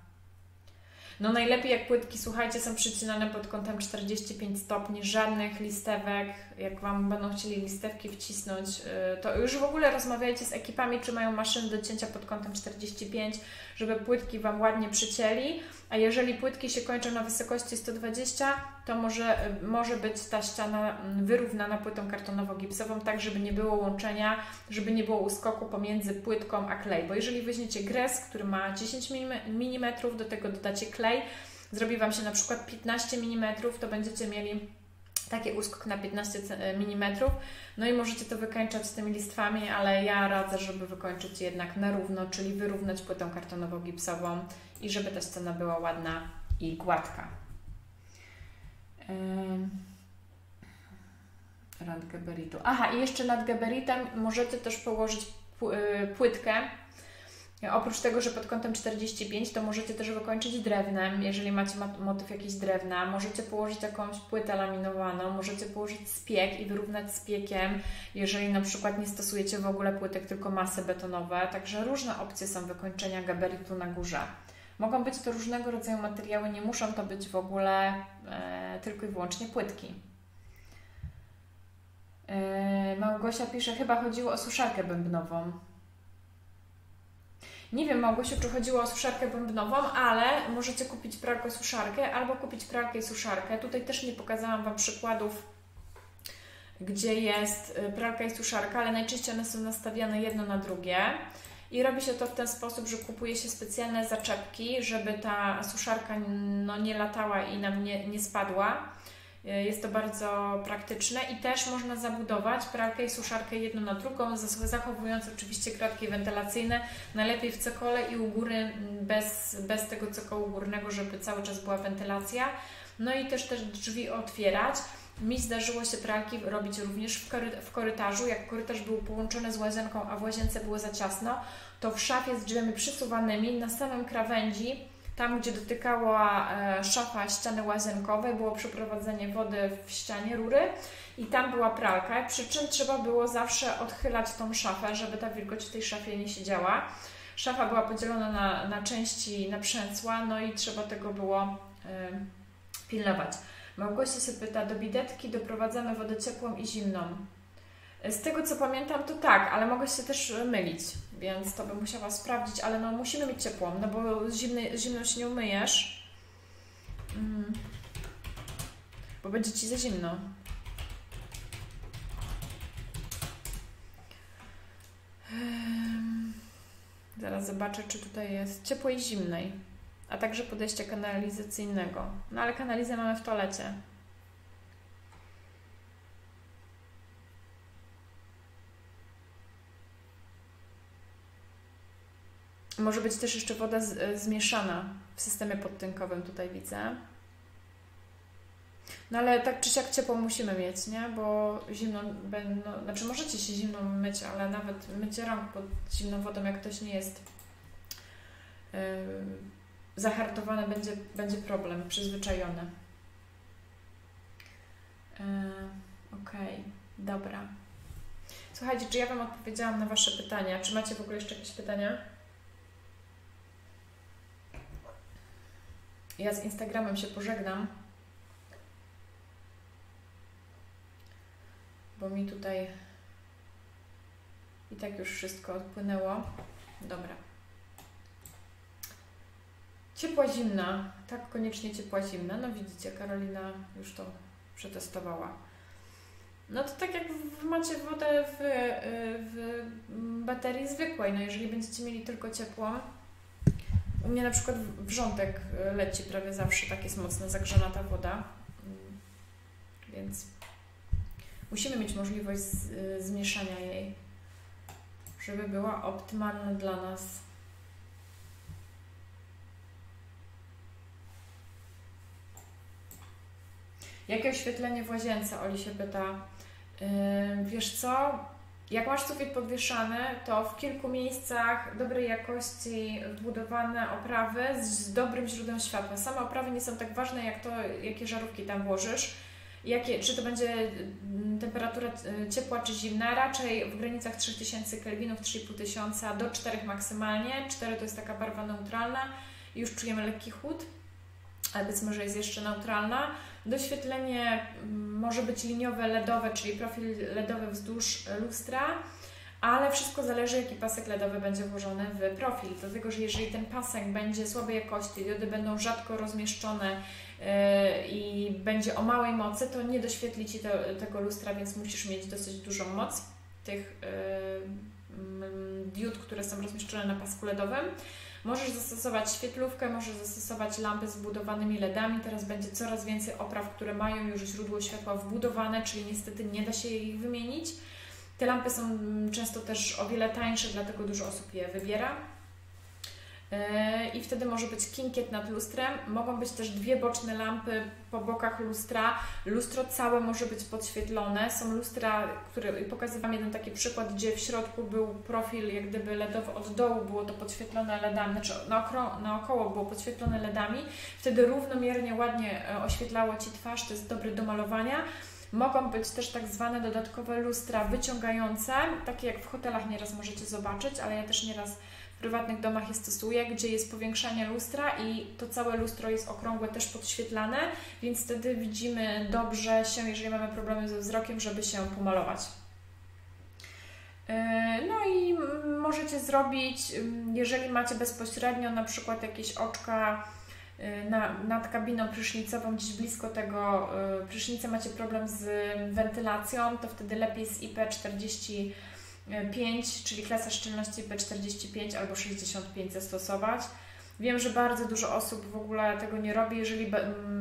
No najlepiej jak płytki, słuchajcie, są przycinane pod kątem 45 stopni, żadnych listewek. Jak Wam będą chcieli listewki wcisnąć, y, to już w ogóle rozmawiajcie z ekipami, czy mają maszyny do cięcia pod kątem 45, żeby płytki Wam ładnie przycięli. A jeżeli płytki się kończą na wysokości 120, to może, y, może być ta ściana mm, wyrównana płytą kartonowo-gipsową, tak żeby nie było łączenia, żeby nie było uskoku pomiędzy płytką a klej. Bo jeżeli weźmiecie gres, który ma 10 mm, do tego dodacie klej, zrobi Wam się na przykład 15 mm, to będziecie mieli taki uskok na 15 mm. No i możecie to wykańczać z tymi listwami, ale ja radzę, żeby wykończyć jednak na równo, czyli wyrównać płytą kartonowo-gipsową i żeby ta scena była ładna i gładka. Rand gabaritu. Aha, i jeszcze nad gabaritem możecie też położyć y, płytkę Oprócz tego, że pod kątem 45 to możecie też wykończyć drewnem, jeżeli macie motyw jakiś drewna. Możecie położyć jakąś płytę laminowaną, możecie położyć spiek i wyrównać spiekiem, jeżeli na przykład nie stosujecie w ogóle płytek, tylko masy betonowe. Także różne opcje są wykończenia gabaritu na górze. Mogą być to różnego rodzaju materiały, nie muszą to być w ogóle e, tylko i wyłącznie płytki. E, Małgosia pisze, chyba chodziło o suszarkę bębnową. Nie wiem, Małgosiu, czy chodziło o suszarkę bębnową, ale możecie kupić pralkę suszarkę albo kupić pralkę i suszarkę. Tutaj też nie pokazałam Wam przykładów, gdzie jest y, pralka i suszarka, ale najczęściej one są nastawiane jedno na drugie. I robi się to w ten sposób, że kupuje się specjalne zaczepki, żeby ta suszarka no, nie latała i nam nie, nie spadła. Y, jest to bardzo praktyczne i też można zabudować pralkę i suszarkę jedną na drugą, zachowując oczywiście kratki wentylacyjne, najlepiej w cokole i u góry bez, bez tego cokołu górnego, żeby cały czas była wentylacja. No i też też drzwi otwierać. Mi zdarzyło się pralki robić również w korytarzu. Jak korytarz był połączony z łazienką, a w łazience było za ciasno, to w szafie z drzwiami przysuwanymi na samym krawędzi tam, gdzie dotykała e, szafa ściany łazienkowej, było przeprowadzenie wody w ścianie rury i tam była pralka, przy czym trzeba było zawsze odchylać tą szafę, żeby ta wilgoć w tej szafie nie siedziała. Szafa była podzielona na, na części, na przęsła, no i trzeba tego było y, pilnować. Małgosia się pyta, do bidetki doprowadzamy wodę ciepłą i zimną. Z tego co pamiętam, to tak, ale mogę się też mylić, więc to bym musiała sprawdzić, ale no musimy mieć ciepłą, no bo z, zimny, zimną się nie umyjesz, mm. bo będzie Ci za zimno. Zaraz zobaczę, czy tutaj jest ciepłej i zimnej, a także podejście kanalizacyjnego. No ale kanalizę mamy w toalecie. Może być też jeszcze woda z, e, zmieszana w systemie podtynkowym, tutaj widzę. No ale tak czy siak ciepło musimy mieć, nie? Bo zimno będą, znaczy możecie się zimno myć, ale nawet mycie rąk pod zimną wodą, jak ktoś nie jest yy, zahartowany, będzie, będzie problem, przyzwyczajony. Yy, Okej, okay, dobra. Słuchajcie, czy ja Wam odpowiedziałam na Wasze pytania? Czy macie w ogóle jeszcze jakieś pytania? Ja z Instagramem się pożegnam, bo mi tutaj i tak już wszystko odpłynęło. Dobra. Ciepła zimna, tak koniecznie ciepła zimna. No widzicie, Karolina już to przetestowała. No to tak jak macie wodę w, w baterii zwykłej, no jeżeli będziecie mieli tylko ciepłą, u mnie na przykład wrzątek e, leci prawie zawsze, tak jest mocno zagrzana ta woda. Mm, więc musimy mieć możliwość e, zmieszania jej, żeby była optymalna dla nas. Jakie oświetlenie w łazience? Oli się pyta. Wiesz co? Jak masz sufit podwieszany, to w kilku miejscach dobrej jakości wbudowane oprawy z dobrym źródłem światła. Same oprawy nie są tak ważne, jak to, jakie żarówki tam włożysz. Jakie, czy to będzie mm, temperatura e, ciepła czy zimna, raczej w granicach 3000 kelwinów, 3500 do 4 maksymalnie. 4 to jest taka barwa neutralna już czujemy lekki chłód, ale powiedzmy, że jest jeszcze neutralna. Doświetlenie mm, może być liniowe, LEDowe, czyli profil LEDowy wzdłuż lustra, ale wszystko zależy, jaki pasek LEDowy będzie włożony w profil. Dlatego, że jeżeli ten pasek będzie słabej jakości, diody będą rzadko rozmieszczone yy, i będzie o małej mocy, to nie doświetli Ci to, tego lustra, więc musisz mieć dosyć dużą moc tych yy, diod, które są rozmieszczone na pasku LEDowym. Możesz zastosować świetlówkę, możesz zastosować lampy z wbudowanymi LEDami. Teraz będzie coraz więcej opraw, które mają już źródło światła wbudowane, czyli niestety nie da się ich wymienić. Te lampy są mm, często też o wiele tańsze, dlatego dużo osób je wybiera. Yy, i wtedy może być kinkiet nad lustrem. Mogą być też dwie boczne lampy po bokach lustra. Lustro całe może być podświetlone. Są lustra, które pokazywałam jeden taki przykład, gdzie w środku był profil jak gdyby LEDowy, od dołu było to podświetlone LEDami, znaczy naokoło, naokoło było podświetlone LEDami. Wtedy równomiernie, ładnie e, oświetlało Ci twarz, to jest dobry do malowania. Mogą być też tak zwane dodatkowe lustra wyciągające, takie jak w hotelach nieraz możecie zobaczyć, ale ja też nieraz prywatnych domach je stosuję, gdzie jest powiększanie lustra i to całe lustro jest okrągłe, też podświetlane, więc wtedy widzimy dobrze się, jeżeli mamy problemy ze wzrokiem, żeby się pomalować. E, no i możecie zrobić, jeżeli macie bezpośrednio na przykład jakieś oczka e, na, nad kabiną prysznicową, gdzieś blisko tego e, prysznica macie problem z wentylacją, to wtedy lepiej z IP40 5, czyli klasa szczelności P45 albo 65 zastosować. Wiem, że bardzo dużo osób w ogóle tego nie robi, jeżeli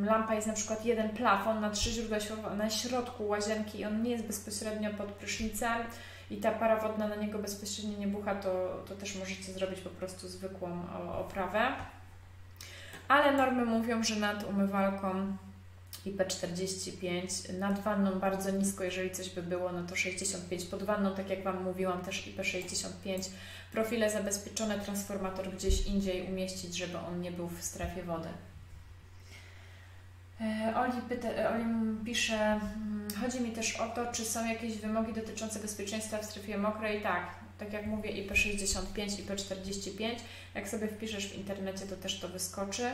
lampa jest na przykład jeden plafon na trzy źródła światła na środku łazienki i on nie jest bezpośrednio pod prysznicem i ta para wodna na niego bezpośrednio nie bucha, to, to też możecie zrobić po prostu zwykłą oprawę. Ale normy mówią, że nad umywalką IP45, nad wanną bardzo nisko, jeżeli coś by było, no to 65, pod wanną, tak jak Wam mówiłam, też IP65, profile zabezpieczone, transformator gdzieś indziej umieścić, żeby on nie był w strefie wody. E, Oli, pyta, e, Oli pisze, hmm, chodzi mi też o to, czy są jakieś wymogi dotyczące bezpieczeństwa w strefie mokrej. Tak, tak jak mówię, IP65, IP45. Jak sobie wpiszesz w internecie, to też to wyskoczy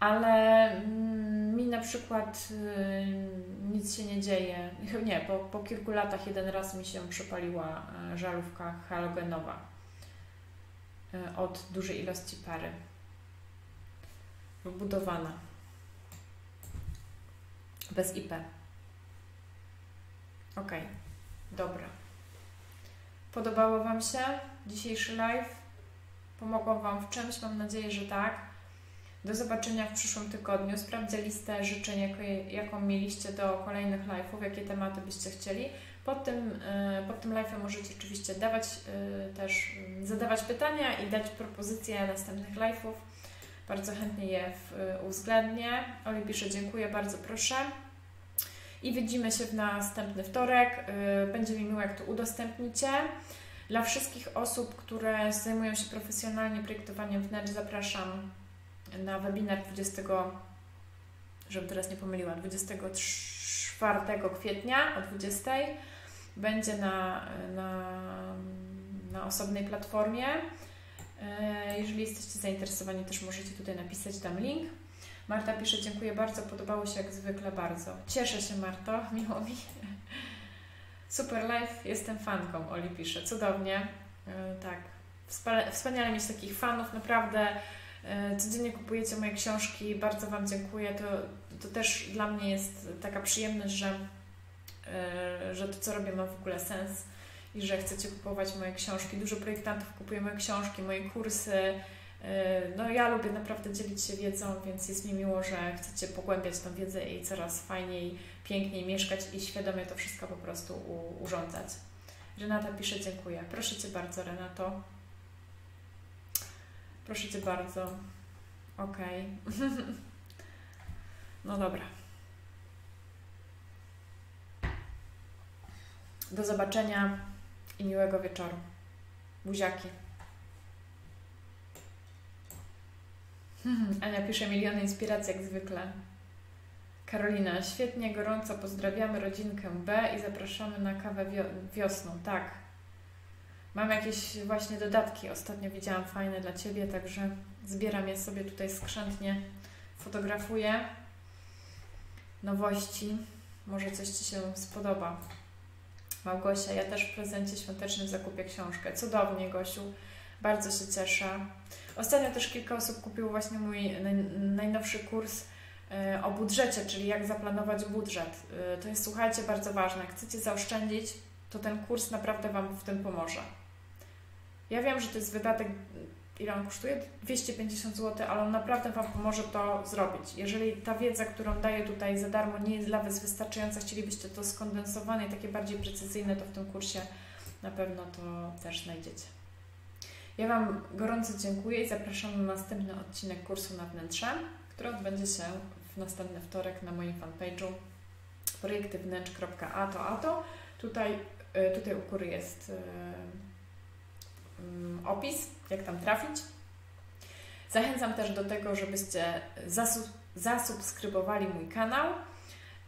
ale mm, mi na przykład y, nic się nie dzieje. (laughs) Nie, po, po kilku latach jeden raz mi się przypaliła e, żarówka halogenowa e, od dużej ilości pary. Wbudowana. Bez IP. Ok, dobra. Podobało Wam się dzisiejszy live? Pomogłam Wam w czymś? Mam nadzieję, że tak. Do zobaczenia w przyszłym tygodniu. Sprawdzę listę życzeń, jaką mieliście do kolejnych live'ów, jakie tematy byście chcieli. Pod tym, e, pod tym live'em możecie oczywiście dawać e, też, mm, zadawać pytania i dać propozycje następnych live'ów. Bardzo chętnie je e, uwzględnię. Oli pisze, dziękuję, bardzo proszę. I widzimy się w następny wtorek. Będzie mi miło, jak to udostępnicie. Dla wszystkich osób, które zajmują się profesjonalnie projektowaniem wnętrz, zapraszam na webinar 20, żeby teraz nie pomyliła, 24 kwietnia o 20 będzie na, na, na osobnej platformie. E, jeżeli jesteście zainteresowani, też możecie tutaj napisać, dam link. Marta pisze, dziękuję bardzo, podobało się jak zwykle bardzo. Cieszę się Marto, (laughs) miło mi. Super live, jestem fanką, Oli pisze, cudownie. E, tak, wspaniale mieć takich fanów, naprawdę codziennie kupujecie moje książki, bardzo Wam dziękuję. To, to też dla mnie jest taka przyjemność, że, e, że to, co robię, ma w ogóle sens i że chcecie kupować moje książki. Dużo projektantów kupuje moje książki, moje kursy. E, no ja lubię naprawdę dzielić się wiedzą, więc jest mi miło, że chcecie pogłębiać tą wiedzę i coraz fajniej, piękniej mieszkać i świadomie to wszystko po prostu urządzać. Renata pisze dziękuję. Proszę Cię bardzo, Renato. Proszę Cię bardzo. Okej. Okay. (laughs) no dobra. Do zobaczenia i miłego wieczoru. Buziaki. (laughs) Ania pisze miliony inspiracji jak zwykle. Karolina, świetnie, gorąco pozdrawiamy rodzinkę B i zapraszamy na kawę wiosną. Tak, Mam jakieś właśnie dodatki. Ostatnio widziałam fajne dla Ciebie, także zbieram je sobie tutaj skrzętnie, fotografuję. Nowości. Może coś Ci się spodoba. Małgosia, ja też w prezencie świątecznym zakupię książkę. Cudownie, Gosiu. Bardzo się cieszę. Ostatnio też kilka osób kupiło właśnie mój najnowszy kurs e, o budżecie, czyli jak zaplanować budżet. E, to jest, słuchajcie, bardzo ważne. Chcecie zaoszczędzić, to ten kurs naprawdę Wam w tym pomoże. Ja wiem, że to jest wydatek, ile on kosztuje? 250 zł, ale on naprawdę Wam pomoże to zrobić. Jeżeli ta wiedza, którą daję tutaj za darmo, nie jest dla Was wystarczająca, chcielibyście to skondensowane i takie bardziej precyzyjne, to w tym kursie na pewno to też znajdziecie. Ja Wam gorąco dziękuję i zapraszam na następny odcinek kursu na wnętrze, który odbędzie się w następny wtorek na moim fanpage'u projektywnętrz.a to a to. Tutaj, tutaj u góry jest um, opis, jak tam trafić. Zachęcam też do tego, żebyście zasub zasubskrybowali mój kanał.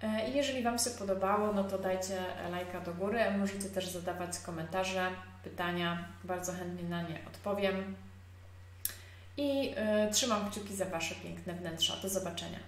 E, I jeżeli Wam się podobało, no to dajcie lajka do góry. Możecie też zadawać komentarze, pytania. Bardzo chętnie na nie odpowiem. I y, trzymam kciuki za Wasze piękne wnętrza. Do zobaczenia.